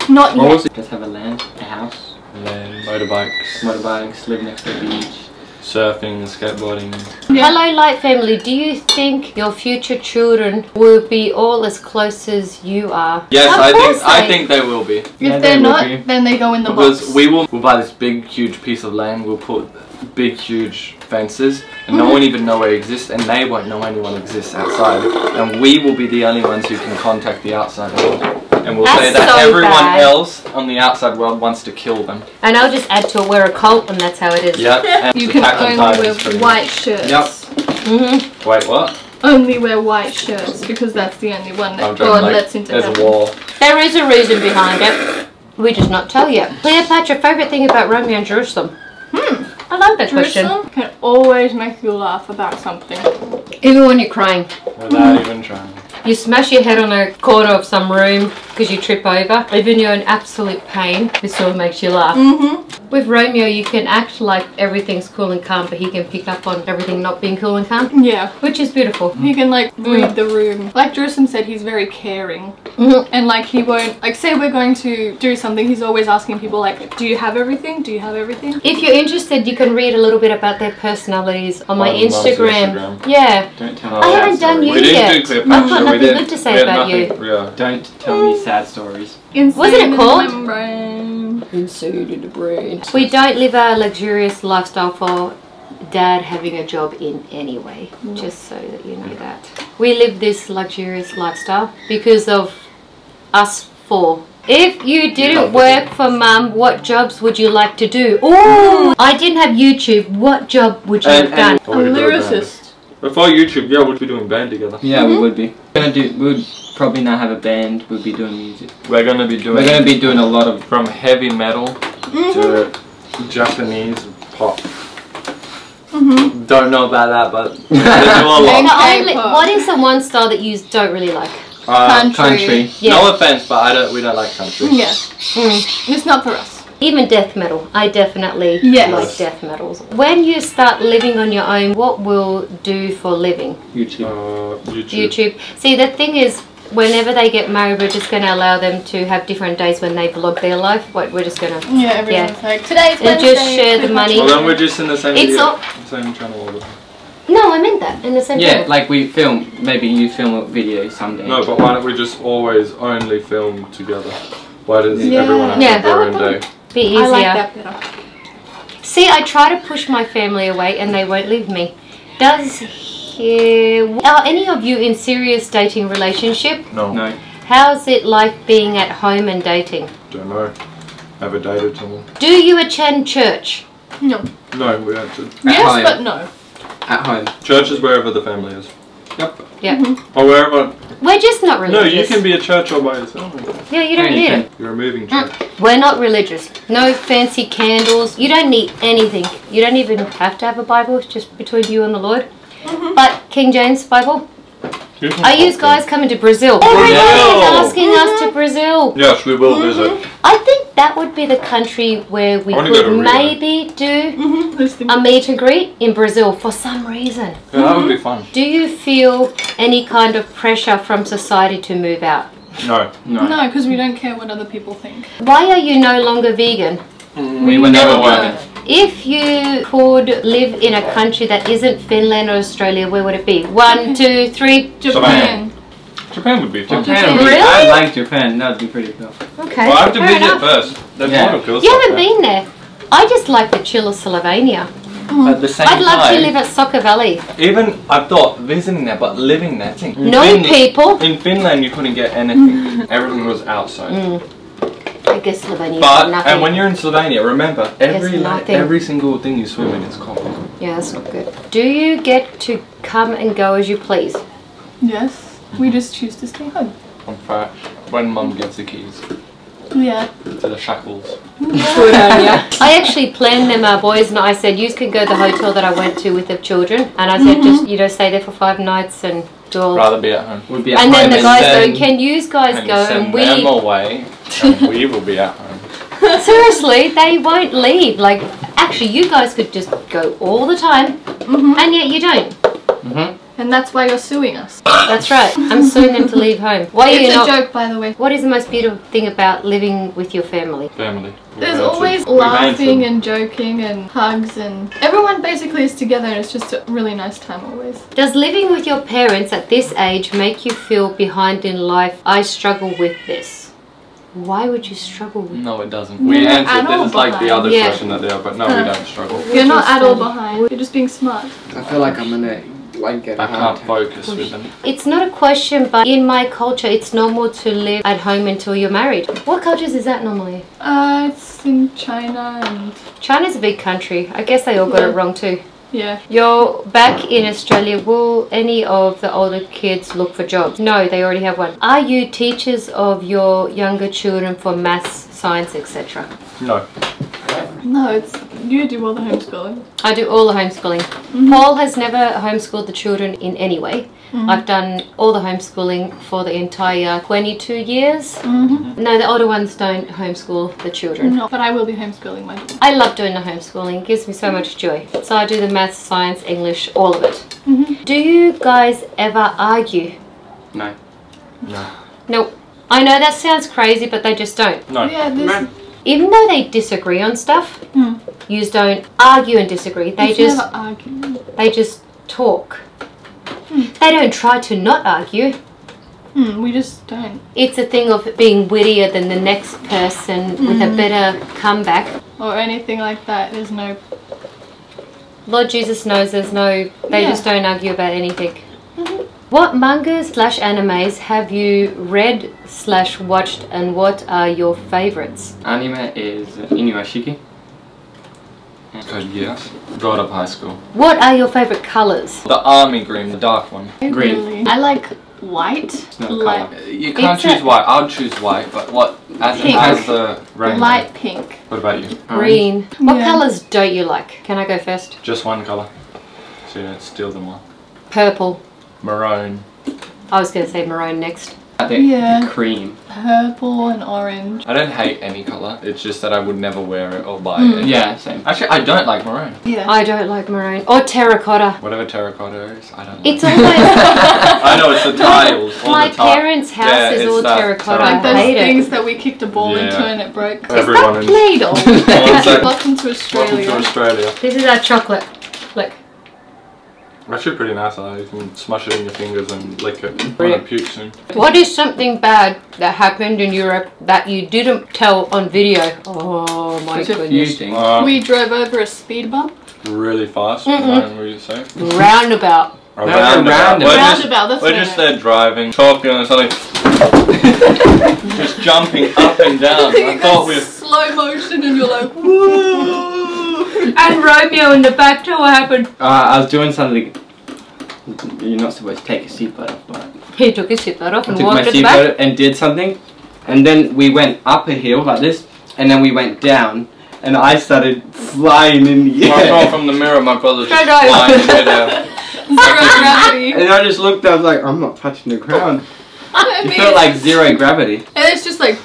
[SPEAKER 2] Not
[SPEAKER 3] What
[SPEAKER 2] yet.
[SPEAKER 4] Just have a land, a house,
[SPEAKER 3] Then motorbikes,
[SPEAKER 4] motorbikes, live next to the beach.
[SPEAKER 3] surfing, skateboarding.
[SPEAKER 2] Yeah.
[SPEAKER 1] Hello, Light Family. Do you think your future children will be all as close as you are?
[SPEAKER 3] Yes,
[SPEAKER 1] Of
[SPEAKER 3] I
[SPEAKER 1] course
[SPEAKER 3] think I
[SPEAKER 1] they-
[SPEAKER 3] think they will be.
[SPEAKER 2] If
[SPEAKER 4] Yeah, they
[SPEAKER 2] they're
[SPEAKER 4] will
[SPEAKER 2] not,
[SPEAKER 4] be.
[SPEAKER 2] then they go in the
[SPEAKER 3] Because
[SPEAKER 2] box.
[SPEAKER 3] we will we'll buy this big, huge piece of land. We'll put big, huge fences, and no mm-hmm. one even know where it exists, and they won't know anyone exists outside. And we will be the only ones who can contact the outside world. And we'll say
[SPEAKER 1] That's
[SPEAKER 3] that
[SPEAKER 1] so
[SPEAKER 3] everyone
[SPEAKER 1] bad.
[SPEAKER 3] else on the outside world wants to kill them.
[SPEAKER 1] And I'll just add to it, we're a cult, and that's how it is.
[SPEAKER 3] Yep. And
[SPEAKER 2] you can
[SPEAKER 3] Attack on
[SPEAKER 2] only wear
[SPEAKER 3] is pretty
[SPEAKER 2] white shirts.
[SPEAKER 3] Yep.
[SPEAKER 1] hmm
[SPEAKER 3] Wait, what?
[SPEAKER 2] Only wear white shirts because that's the only one
[SPEAKER 3] I'm
[SPEAKER 2] that God
[SPEAKER 3] like,
[SPEAKER 2] lets into
[SPEAKER 3] There's a
[SPEAKER 2] heaven.
[SPEAKER 3] wall.
[SPEAKER 1] There is a reason behind it. We just not tell you. Cleopatra, favorite thing about Romeo and Jerusalem?
[SPEAKER 2] Hmm.
[SPEAKER 1] I love that question.
[SPEAKER 2] Jerusalem can always make you laugh about something.
[SPEAKER 1] Even when you're crying.
[SPEAKER 3] Without even trying.
[SPEAKER 1] You smash your head on a corner of some room because you trip over. Even you're in absolute pain, it still makes you laugh.
[SPEAKER 2] Mm-hmm.
[SPEAKER 1] With Romeo, you can act like everything's cool and calm, but he can pick up on everything not being cool and calm,
[SPEAKER 2] Yeah.
[SPEAKER 1] which is beautiful.
[SPEAKER 2] He can like
[SPEAKER 1] Mm.
[SPEAKER 2] read the room. Like Jerusalem said, he's very caring.
[SPEAKER 1] Mhm.
[SPEAKER 2] And like he won't like say we're going to do something, he's always asking people like, Do you have everything? Do you have everything?
[SPEAKER 1] If you're interested, you can read a little bit about their personalities on my
[SPEAKER 3] On
[SPEAKER 1] Instagram.
[SPEAKER 3] Instagram.
[SPEAKER 1] Yeah.
[SPEAKER 4] Don't tell
[SPEAKER 1] I haven't done you
[SPEAKER 3] we didn't
[SPEAKER 1] yet.
[SPEAKER 3] do Cleopatra.
[SPEAKER 1] I've got
[SPEAKER 3] we
[SPEAKER 1] nothing
[SPEAKER 3] did,
[SPEAKER 1] good to say
[SPEAKER 3] we had
[SPEAKER 1] about
[SPEAKER 3] nothing, Yeah.
[SPEAKER 4] Don't tell me sad stories.
[SPEAKER 1] Wasn't it
[SPEAKER 2] Insane in
[SPEAKER 1] called?
[SPEAKER 2] my
[SPEAKER 1] in the brain. We don't live a luxurious lifestyle for dad having a job in any way. Just so that you know that. We live this luxurious lifestyle because of us four. If you didn't work for mum, what jobs would you like to do? Oh, I didn't have YouTube. What job would you
[SPEAKER 3] And-
[SPEAKER 1] have done?
[SPEAKER 2] A
[SPEAKER 3] What would you do about it?
[SPEAKER 2] lyricist.
[SPEAKER 3] Before YouTube, yeah, we'd be doing band together.
[SPEAKER 4] Yeah, we would be. Gonna do. We would probably not have a band. We'd be doing music.
[SPEAKER 3] We're gonna be doing
[SPEAKER 4] We're gonna be doing a lot of.
[SPEAKER 3] from heavy metal to Japanese pop. Don't know about that, but they do a lot.
[SPEAKER 1] Only, what is the one style that you don't really like?
[SPEAKER 3] Uh,
[SPEAKER 2] Country.
[SPEAKER 4] Country.
[SPEAKER 1] Yeah.
[SPEAKER 3] No offense, but I don't. We don't like country.
[SPEAKER 2] Yeah,
[SPEAKER 1] Mm.
[SPEAKER 2] it's not for us.
[SPEAKER 1] Even death metal. I definitely
[SPEAKER 2] Yes.
[SPEAKER 1] like death metals. When you start living on your own, what will do for living?
[SPEAKER 4] YouTube.
[SPEAKER 3] Uh, YouTube.
[SPEAKER 1] YouTube. See, the thing is, whenever they get married, we're just going to allow them to have different days when they vlog their life. What we're just going to.
[SPEAKER 2] Yeah, everyone's like today's
[SPEAKER 1] And
[SPEAKER 2] Wednesday.
[SPEAKER 1] just share the money.
[SPEAKER 3] Well, then we're just in the same
[SPEAKER 1] It's
[SPEAKER 3] video,
[SPEAKER 1] all-
[SPEAKER 3] same channel all the.
[SPEAKER 1] No, I meant that in the same.
[SPEAKER 4] Yeah,
[SPEAKER 1] channel.
[SPEAKER 4] like we film. Maybe you film a video someday.
[SPEAKER 3] No, but why don't we just always only film together? Why does
[SPEAKER 2] Yeah.
[SPEAKER 3] everyone have
[SPEAKER 1] Yeah.
[SPEAKER 3] their own day?
[SPEAKER 1] Be easier.
[SPEAKER 2] I like that better.
[SPEAKER 1] See, I try to push my family away and they won't leave me. Does he... Are any of you in serious dating relationship?
[SPEAKER 3] No,
[SPEAKER 4] No.
[SPEAKER 1] How's it like being at home and dating?
[SPEAKER 3] don't know. Never dated someone.
[SPEAKER 1] Do you attend church?
[SPEAKER 2] No.
[SPEAKER 3] No, we don't.
[SPEAKER 2] yes,
[SPEAKER 4] home.
[SPEAKER 2] but no.
[SPEAKER 4] At home.
[SPEAKER 3] Church is wherever the family is.
[SPEAKER 4] Yep.
[SPEAKER 1] Yeah. Mm-hmm.
[SPEAKER 3] Or wherever.
[SPEAKER 1] We're just not religious.
[SPEAKER 3] No, you can be a church all by yourself.
[SPEAKER 1] Yeah, you don't need it.
[SPEAKER 3] You're a moving church.
[SPEAKER 1] We're not religious. No fancy candles. You don't need anything. You don't even have to have a Bible. It's just between you and the Lord. Mm-hmm. But King James Bible.
[SPEAKER 3] You can
[SPEAKER 1] Are you guys coming to Brazil? Everybody is
[SPEAKER 3] Brazil.
[SPEAKER 1] asking us to mm-hmm. Brazil.
[SPEAKER 3] Yes, we will mm-hmm. visit.
[SPEAKER 1] I think that would be the country where we
[SPEAKER 3] I wanna go
[SPEAKER 1] could maybe do
[SPEAKER 2] Mm-hmm.
[SPEAKER 1] A meet and greet in Brazil for some reason.
[SPEAKER 3] Yeah, that would be fun.
[SPEAKER 1] Do you feel any kind of pressure from society to move out?
[SPEAKER 3] No.
[SPEAKER 4] No.
[SPEAKER 2] no, because we don't care what other people think.
[SPEAKER 1] Why are you no longer vegan?
[SPEAKER 4] We were never
[SPEAKER 2] Never
[SPEAKER 4] working.
[SPEAKER 1] If you could live in a country that isn't Finland or Australia, where would it be? One, two, three.
[SPEAKER 2] Japan.
[SPEAKER 3] Japan would be fun.
[SPEAKER 4] Japan. would be-
[SPEAKER 1] Really?
[SPEAKER 4] I like Japan. That would be pretty cool.
[SPEAKER 1] Okay.
[SPEAKER 3] Well, I have to
[SPEAKER 1] fair
[SPEAKER 3] visit
[SPEAKER 1] enough.
[SPEAKER 3] first. There's
[SPEAKER 4] Yeah.
[SPEAKER 3] a lot cool
[SPEAKER 1] You haven't
[SPEAKER 3] there.
[SPEAKER 1] been there. I just like the chill of Slovenia.
[SPEAKER 4] But at the same
[SPEAKER 1] I'd love
[SPEAKER 4] time,
[SPEAKER 1] to live at Soča Valley.
[SPEAKER 3] Even I thought visiting there, but living there. Thing.
[SPEAKER 1] No people.
[SPEAKER 3] In Finland, you couldn't get anything. Everything was outside.
[SPEAKER 1] Mm. I guess Slovenia
[SPEAKER 3] But
[SPEAKER 1] nothing.
[SPEAKER 3] and when you're in Slovenia, remember every
[SPEAKER 1] There's
[SPEAKER 3] like, every single thing you swim in is cold.
[SPEAKER 1] Yeah, that's not good. Do you get to come and go as you please?
[SPEAKER 2] Yes. We just choose to stay home.
[SPEAKER 3] In fact, when mum gets the keys
[SPEAKER 2] Yeah.
[SPEAKER 3] to the shackles.
[SPEAKER 1] I actually planned them, our boys and I said, you can go to the hotel that I went to with the children. And I said, just, you know, stay there for five nights and do all.
[SPEAKER 3] Rather be at home.
[SPEAKER 4] would be at
[SPEAKER 1] And then the guys
[SPEAKER 3] then-
[SPEAKER 1] go, can you guys go?
[SPEAKER 3] send
[SPEAKER 1] And we,
[SPEAKER 3] them away, and we will be at home.
[SPEAKER 1] seriously, they won't leave. Like, actually, you guys could just go all the time.
[SPEAKER 2] Mm-hmm.
[SPEAKER 1] And yet you don't.
[SPEAKER 4] hmm
[SPEAKER 2] And that's why you're suing us.
[SPEAKER 1] That's right. I'm suing them to leave home. Why are you
[SPEAKER 2] It's a
[SPEAKER 1] not?
[SPEAKER 2] joke, by the way.
[SPEAKER 1] What is the most beautiful thing about living with your family?
[SPEAKER 3] Family.
[SPEAKER 2] There's
[SPEAKER 3] We've
[SPEAKER 2] always
[SPEAKER 3] answered-
[SPEAKER 2] laughing and joking and hugs and everyone basically is together and it's just a really nice time always.
[SPEAKER 1] Does living with your parents at this age make you feel behind in life? I struggle with this. Why would you struggle with
[SPEAKER 3] No, it doesn't.
[SPEAKER 2] You're
[SPEAKER 3] We
[SPEAKER 2] not
[SPEAKER 3] answered. This is like the other
[SPEAKER 1] Yeah.
[SPEAKER 3] question that they are, but no, we don't struggle.
[SPEAKER 2] You're not at all behind. You're just being smart.
[SPEAKER 5] I feel like I'm gonna like get a
[SPEAKER 3] I
[SPEAKER 5] heart
[SPEAKER 3] can't focus with them.
[SPEAKER 1] It's not a question, but in my culture, it's normal to live at home until you're married. What cultures is that normally?
[SPEAKER 2] Uh, it's in China and
[SPEAKER 1] China's a big country. I guess they all got
[SPEAKER 2] Yeah.
[SPEAKER 1] it wrong too.
[SPEAKER 2] yeah.
[SPEAKER 1] You're back in Australia. Will any of the older kids look for jobs? No, they already have one. Are you teachers of your younger children for maths, science, etc.?
[SPEAKER 3] No.
[SPEAKER 2] No, it's you do all the homeschooling.
[SPEAKER 1] I do all the homeschooling. Paul has never homeschooled the children in any way. I've done all the homeschooling for the entire 22 years.
[SPEAKER 2] Mm-hmm.
[SPEAKER 1] No, the older ones don't homeschool the children.
[SPEAKER 2] No, but I will be homeschooling my daughter.
[SPEAKER 1] I love doing the homeschooling. It gives me so much joy. So I do the maths, science, English, all of it.
[SPEAKER 2] Mhm.
[SPEAKER 1] Do you guys ever argue?
[SPEAKER 4] No.
[SPEAKER 3] No.
[SPEAKER 1] No. I know that sounds crazy, but they just don't.
[SPEAKER 3] No.
[SPEAKER 2] Yeah, this
[SPEAKER 1] Even though they disagree on stuff,
[SPEAKER 2] Hmm.
[SPEAKER 1] you don't argue and disagree. They
[SPEAKER 2] it's
[SPEAKER 1] just
[SPEAKER 2] arguing.
[SPEAKER 1] they just talk. They don't try to not argue.
[SPEAKER 2] Hmm, we just don't.
[SPEAKER 1] It's a thing of being wittier than the next person with a better comeback.
[SPEAKER 2] Or anything like that. There's no
[SPEAKER 1] Lord Jesus knows there's no, they
[SPEAKER 2] Yeah.
[SPEAKER 1] just don't argue about anything. What mangas slash animes have you read slash watched and what are your favorites?
[SPEAKER 4] Anime is Inuyashiki.
[SPEAKER 3] Code Geass. God of high school.
[SPEAKER 1] What are your favorite colors?
[SPEAKER 3] The army green, the dark one.
[SPEAKER 2] I
[SPEAKER 4] Green.
[SPEAKER 2] really- I like white.
[SPEAKER 4] It's not
[SPEAKER 2] light,
[SPEAKER 4] colour.
[SPEAKER 3] You can't
[SPEAKER 1] It's
[SPEAKER 3] choose white. I'll choose white, but what as,
[SPEAKER 2] Pink.
[SPEAKER 3] as the rainbow.
[SPEAKER 2] light pink.
[SPEAKER 3] What about you?
[SPEAKER 1] Green. What
[SPEAKER 2] Yeah.
[SPEAKER 1] colors don't you like? Can I go first?
[SPEAKER 3] Just one color. So you don't steal them all.
[SPEAKER 1] Purple.
[SPEAKER 3] Maroon.
[SPEAKER 1] I was gonna say maroon next.
[SPEAKER 4] The,
[SPEAKER 2] Yeah.
[SPEAKER 4] cream.
[SPEAKER 2] Purple and orange.
[SPEAKER 3] I don't hate any colour. It's just that I would never wear it or buy
[SPEAKER 2] Mm.
[SPEAKER 3] it.
[SPEAKER 4] Yeah, same.
[SPEAKER 3] Actually, I don't like maroon.
[SPEAKER 2] Yeah.
[SPEAKER 1] I don't like maroon or terracotta.
[SPEAKER 3] Whatever terracotta is, I don't like.
[SPEAKER 1] It's always
[SPEAKER 3] I know it's the tiles. All
[SPEAKER 1] my
[SPEAKER 3] the
[SPEAKER 1] parents' house
[SPEAKER 3] Yeah,
[SPEAKER 1] is all
[SPEAKER 3] that
[SPEAKER 1] terracotta.
[SPEAKER 2] like
[SPEAKER 1] I
[SPEAKER 2] those
[SPEAKER 1] hate
[SPEAKER 2] things
[SPEAKER 1] it.
[SPEAKER 2] that we kicked a ball
[SPEAKER 3] Yeah.
[SPEAKER 2] into and it broke.
[SPEAKER 1] Is that
[SPEAKER 3] in-
[SPEAKER 1] Play-Doh?
[SPEAKER 2] Welcome to Australia.
[SPEAKER 3] Welcome to Australia.
[SPEAKER 1] this is our chocolate. Look.
[SPEAKER 3] Actually, pretty nice. uh, You can smash it in your fingers and lick it. I'm gonna puke soon.
[SPEAKER 1] What is something bad that happened in Europe that you didn't tell on video? Oh my
[SPEAKER 4] There's a few
[SPEAKER 1] goodness.
[SPEAKER 3] Uh,
[SPEAKER 2] we drove over a speed bump.
[SPEAKER 3] really fast. You say?
[SPEAKER 1] Roundabout.
[SPEAKER 3] A
[SPEAKER 4] No,
[SPEAKER 3] roundabout. We're just,
[SPEAKER 2] Roundabout, that's
[SPEAKER 3] we're just
[SPEAKER 2] meant.
[SPEAKER 3] there driving, talking and something. just jumping up and down. I
[SPEAKER 2] You
[SPEAKER 3] thought
[SPEAKER 2] go
[SPEAKER 3] we were.
[SPEAKER 2] slow motion and you're like, whoa.
[SPEAKER 1] And Romeo in the back too. What happened?
[SPEAKER 4] Uh, I was doing something. You're not supposed to take a seatbelt off, but
[SPEAKER 1] He took his seatbelt off
[SPEAKER 4] I
[SPEAKER 1] and
[SPEAKER 4] took my
[SPEAKER 1] walked it back.
[SPEAKER 4] seatbelt and did something, and then we went up a hill like this, and then we went down, and I started flying in the
[SPEAKER 3] I saw
[SPEAKER 4] air.
[SPEAKER 3] from the mirror my brother just
[SPEAKER 1] Straight over.
[SPEAKER 3] flying in midair.
[SPEAKER 2] Zero gravity.
[SPEAKER 4] And I just looked, I was like, I'm not touching the ground.
[SPEAKER 2] I
[SPEAKER 4] It
[SPEAKER 2] mean,
[SPEAKER 4] felt like zero gravity.
[SPEAKER 2] And it's just like,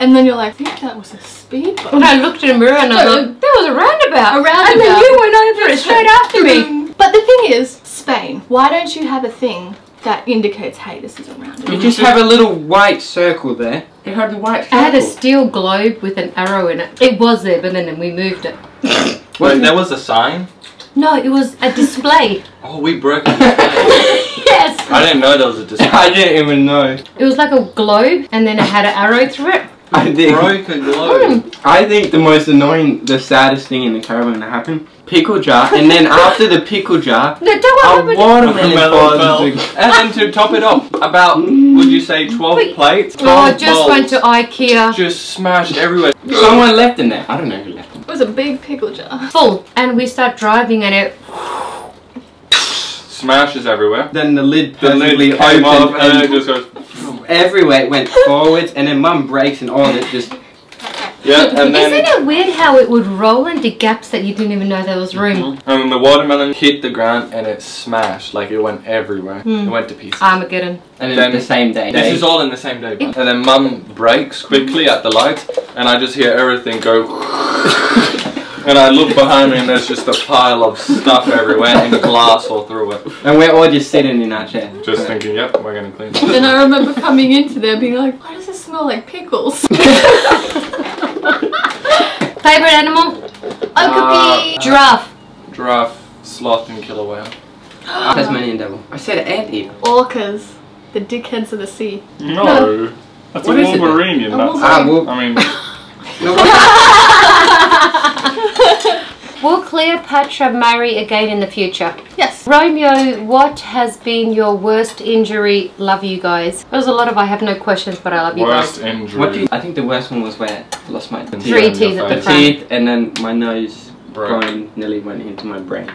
[SPEAKER 2] and then you're like, I think that was a speed
[SPEAKER 1] And
[SPEAKER 2] bump.
[SPEAKER 1] I looked in the mirror and I thought, there was a roundabout.
[SPEAKER 2] A roundabout.
[SPEAKER 1] And then you went over it straight after me. Mm-hmm.
[SPEAKER 2] But the thing is, Spain. Why don't you have a thing that indicates, hey, this is a roundabout?
[SPEAKER 4] You just have a little white circle there. It had a white circle.
[SPEAKER 1] I had a steel globe with an arrow in it. It was there, but then we moved it.
[SPEAKER 3] Wait, there was a sign?
[SPEAKER 1] No, it was a display.
[SPEAKER 3] Oh, we broke a display.
[SPEAKER 1] yes.
[SPEAKER 3] I didn't know there was a display.
[SPEAKER 4] I didn't even know.
[SPEAKER 1] It was like a globe, and then it had an arrow through it.
[SPEAKER 4] I think.
[SPEAKER 3] Broke a globe.
[SPEAKER 4] I think the most annoying, the saddest thing in the caravan that happened, pickle jar, and then after the pickle jar,
[SPEAKER 1] No, don't what
[SPEAKER 4] a watermelon
[SPEAKER 3] Melon fell. And then to top it off, about, would you say 12
[SPEAKER 1] Wait.
[SPEAKER 3] plates?
[SPEAKER 1] Oh,
[SPEAKER 3] 12
[SPEAKER 1] I just went to IKEA.
[SPEAKER 3] Just smashed everywhere.
[SPEAKER 4] Someone left in there. I don't know who left them.
[SPEAKER 2] It was a big pickle jar.
[SPEAKER 1] Full, and we start driving, and it.
[SPEAKER 3] Smashes everywhere.
[SPEAKER 4] Then the lid
[SPEAKER 3] The
[SPEAKER 4] perfectly
[SPEAKER 3] lid came off
[SPEAKER 4] opened
[SPEAKER 3] and it just goes.
[SPEAKER 4] everywhere it went forwards, and then mum breaks and all of it just.
[SPEAKER 3] Yeah, and then.
[SPEAKER 1] Isn't it weird how it would roll into gaps that you didn't even know there was room?
[SPEAKER 3] And then the watermelon hit the ground and it smashed, like it went everywhere.
[SPEAKER 1] Hmm.
[SPEAKER 3] It went to pieces.
[SPEAKER 1] Armageddon.
[SPEAKER 4] And
[SPEAKER 3] Then-
[SPEAKER 4] then the same day.
[SPEAKER 3] This is all in the same day. bud. And then mum breaks quickly at the lights, and I just hear everything go. and I look behind me, and there's just a pile of stuff everywhere and glass all through it.
[SPEAKER 4] And we're all just sitting in our chair.
[SPEAKER 3] Just thinking, yep, we're gonna clean
[SPEAKER 2] Then. I remember coming into there being like, why does it smell like pickles?
[SPEAKER 1] Favorite animal?
[SPEAKER 3] Uh,
[SPEAKER 1] Giraffe.
[SPEAKER 3] Giraffe, sloth, and killer whale.
[SPEAKER 4] Tasmanian devil. I said anteater.
[SPEAKER 2] Orcas. The dickheads of the sea.
[SPEAKER 3] No. That's
[SPEAKER 4] What
[SPEAKER 3] a
[SPEAKER 4] is it then?
[SPEAKER 3] Wolverine,
[SPEAKER 2] A
[SPEAKER 3] not.
[SPEAKER 4] Ah, well,
[SPEAKER 3] I mean,
[SPEAKER 4] no,
[SPEAKER 1] Will Cleopatra marry again in the future?
[SPEAKER 2] Yes.
[SPEAKER 1] Romeo, what has been your worst injury? Love you guys. There's a lot of I have no questions, but I love you
[SPEAKER 3] worst
[SPEAKER 1] guys.
[SPEAKER 3] injury.
[SPEAKER 4] what do you, I think the worst one was where I lost my
[SPEAKER 3] Teeth
[SPEAKER 1] Three teeth at the front.
[SPEAKER 4] teeth, and then my nose
[SPEAKER 3] Broke.
[SPEAKER 4] bone nearly went into my brain.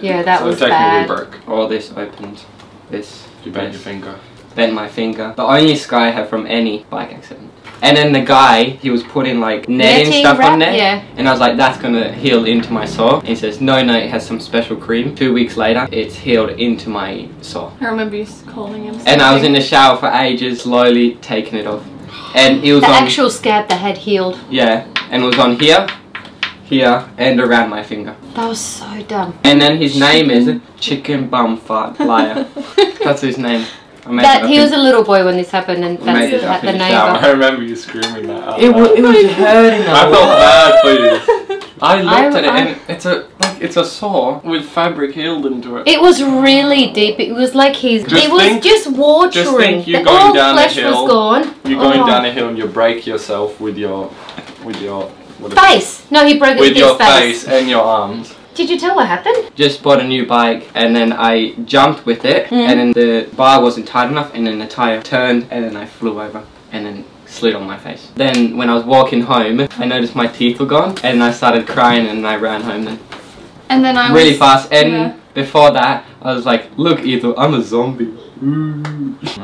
[SPEAKER 1] Yeah, that was bad.
[SPEAKER 3] so
[SPEAKER 1] was
[SPEAKER 3] technically
[SPEAKER 1] bad.
[SPEAKER 3] broke.
[SPEAKER 4] All this opened. This
[SPEAKER 3] You bent your finger.
[SPEAKER 4] bent my finger. The only scar I have from any bike accident. And then the guy, he was putting like netting,
[SPEAKER 1] Netting
[SPEAKER 4] stuff
[SPEAKER 1] wrap?
[SPEAKER 4] on there.
[SPEAKER 1] Yeah.
[SPEAKER 4] And I was like, that's gonna heal into my sore. And he says, no, no, it has some special cream. Two weeks later, it's healed into my sore.
[SPEAKER 2] I remember you calling him.
[SPEAKER 4] And I was in the shower for ages, slowly taking it off. And it was
[SPEAKER 1] The
[SPEAKER 4] on,
[SPEAKER 1] actual scab that had healed.
[SPEAKER 4] yeah, and it was on here, here, and around my finger.
[SPEAKER 1] That was so dumb.
[SPEAKER 4] And then his name is Chicken Bum Fart Liar. That's his name. I made
[SPEAKER 1] That he was a little boy when this happened, and that's
[SPEAKER 4] made it
[SPEAKER 1] that
[SPEAKER 4] up
[SPEAKER 1] the
[SPEAKER 4] in the
[SPEAKER 1] neighbor.
[SPEAKER 4] shower.
[SPEAKER 3] I remember you screaming that out.
[SPEAKER 4] It was, it was hurting.
[SPEAKER 3] I felt bad for you. I looked
[SPEAKER 1] I-
[SPEAKER 3] at it
[SPEAKER 1] I-
[SPEAKER 3] and it's a like it's a saw with fabric healed into it.
[SPEAKER 1] It was really deep. It was like he's.
[SPEAKER 3] Just
[SPEAKER 1] it was
[SPEAKER 3] think-
[SPEAKER 1] just watering.
[SPEAKER 3] just think you
[SPEAKER 1] the,
[SPEAKER 3] going
[SPEAKER 1] all
[SPEAKER 3] down a
[SPEAKER 1] flesh
[SPEAKER 3] hill.
[SPEAKER 1] was gone.
[SPEAKER 3] You're going
[SPEAKER 1] Oh.
[SPEAKER 3] down a hill and you break yourself with your with your what is it?
[SPEAKER 1] Face. No, he broke his
[SPEAKER 3] with your
[SPEAKER 1] face.
[SPEAKER 3] face and your arms.
[SPEAKER 1] Did you tell what happened?
[SPEAKER 4] Just bought a new bike and then I jumped with it
[SPEAKER 1] Mm.
[SPEAKER 4] and then the bar wasn't tight enough and then the tire turned and then I flew over and then slid on my face. Then when I was walking home, I noticed my teeth were gone and I started crying and I ran home then.
[SPEAKER 2] And then I
[SPEAKER 4] really
[SPEAKER 2] was,
[SPEAKER 4] fast. And
[SPEAKER 2] yeah.
[SPEAKER 4] before that, I was like, look, Ethel, I'm a zombie.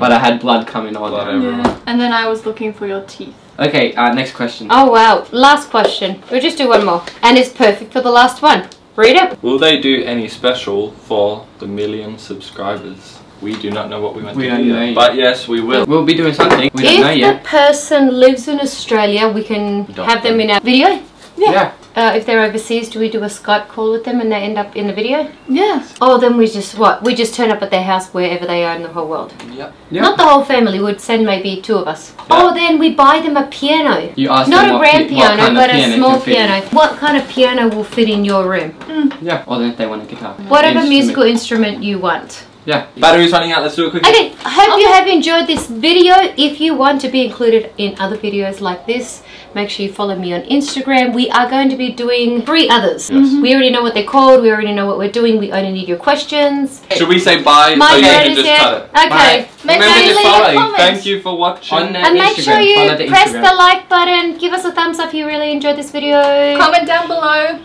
[SPEAKER 4] But I had blood coming all
[SPEAKER 3] Blood
[SPEAKER 4] down.
[SPEAKER 3] everywhere.
[SPEAKER 2] Yeah. And then I was looking for your teeth.
[SPEAKER 4] Okay, uh, next question.
[SPEAKER 1] Oh wow! Last question. We'll just do one more, and it's perfect for the last one. Read it.
[SPEAKER 3] Will they do any special for the million subscribers? We do not know what we want
[SPEAKER 4] We
[SPEAKER 3] to
[SPEAKER 4] don't
[SPEAKER 3] do
[SPEAKER 4] know
[SPEAKER 3] yet.
[SPEAKER 4] yet.
[SPEAKER 3] But yes, we will.
[SPEAKER 4] We'll be doing something. We don't
[SPEAKER 1] if the person lives in Australia, we can
[SPEAKER 3] Adopt
[SPEAKER 1] have them
[SPEAKER 3] them.
[SPEAKER 1] in our video.
[SPEAKER 4] Yeah.
[SPEAKER 1] Uh, if they're overseas, do we do a Skype call with them and they end up in the video?
[SPEAKER 2] Yes.
[SPEAKER 1] Oh, then we just what? We just turn up at their house wherever they are in the whole world.
[SPEAKER 3] Yep.
[SPEAKER 4] Yeah.
[SPEAKER 1] Not the whole family. We'd send maybe two of us.
[SPEAKER 3] Yeah.
[SPEAKER 1] Oh, then we buy them a piano.
[SPEAKER 4] You ask
[SPEAKER 1] Not
[SPEAKER 4] them
[SPEAKER 1] a
[SPEAKER 4] what
[SPEAKER 1] grand
[SPEAKER 4] pi- what
[SPEAKER 1] piano,
[SPEAKER 4] kind of
[SPEAKER 1] but a small
[SPEAKER 4] can in.
[SPEAKER 1] piano. What kind of piano will fit in your room?
[SPEAKER 4] Yeah. Or then if they want a guitar.
[SPEAKER 1] Whatever
[SPEAKER 4] Instrument.
[SPEAKER 1] musical instrument you want.
[SPEAKER 4] Yeah.
[SPEAKER 3] Battery's running out. Let's do it quickly.
[SPEAKER 1] Okay, I hope you have enjoyed this video. If you want to be included in other videos like this, make sure you follow me on Instagram. We are going to be doing three others.
[SPEAKER 3] Yes.
[SPEAKER 1] We already know what they're called. We already know what we're doing. We only need your questions.
[SPEAKER 3] Should we say bye
[SPEAKER 1] My
[SPEAKER 3] so you can just
[SPEAKER 1] here.
[SPEAKER 3] cut it?
[SPEAKER 1] Okay.
[SPEAKER 2] Make
[SPEAKER 3] Remember
[SPEAKER 2] sure
[SPEAKER 3] to follow.
[SPEAKER 2] comment.
[SPEAKER 3] Thank you for watching.
[SPEAKER 4] On the
[SPEAKER 1] And make sure you
[SPEAKER 4] the
[SPEAKER 1] press
[SPEAKER 4] Instagram.
[SPEAKER 1] the like button. Give us a thumbs up if you really enjoyed this video.
[SPEAKER 2] Comment down below.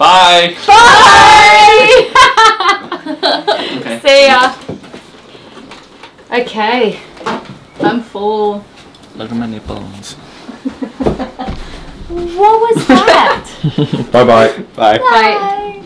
[SPEAKER 3] Bye.
[SPEAKER 1] Bye!
[SPEAKER 4] Okay.
[SPEAKER 1] See ya. Okay.
[SPEAKER 2] I'm full.
[SPEAKER 3] Look at my nipples.
[SPEAKER 1] What was that?
[SPEAKER 3] Bye bye. Bye.
[SPEAKER 1] Bye.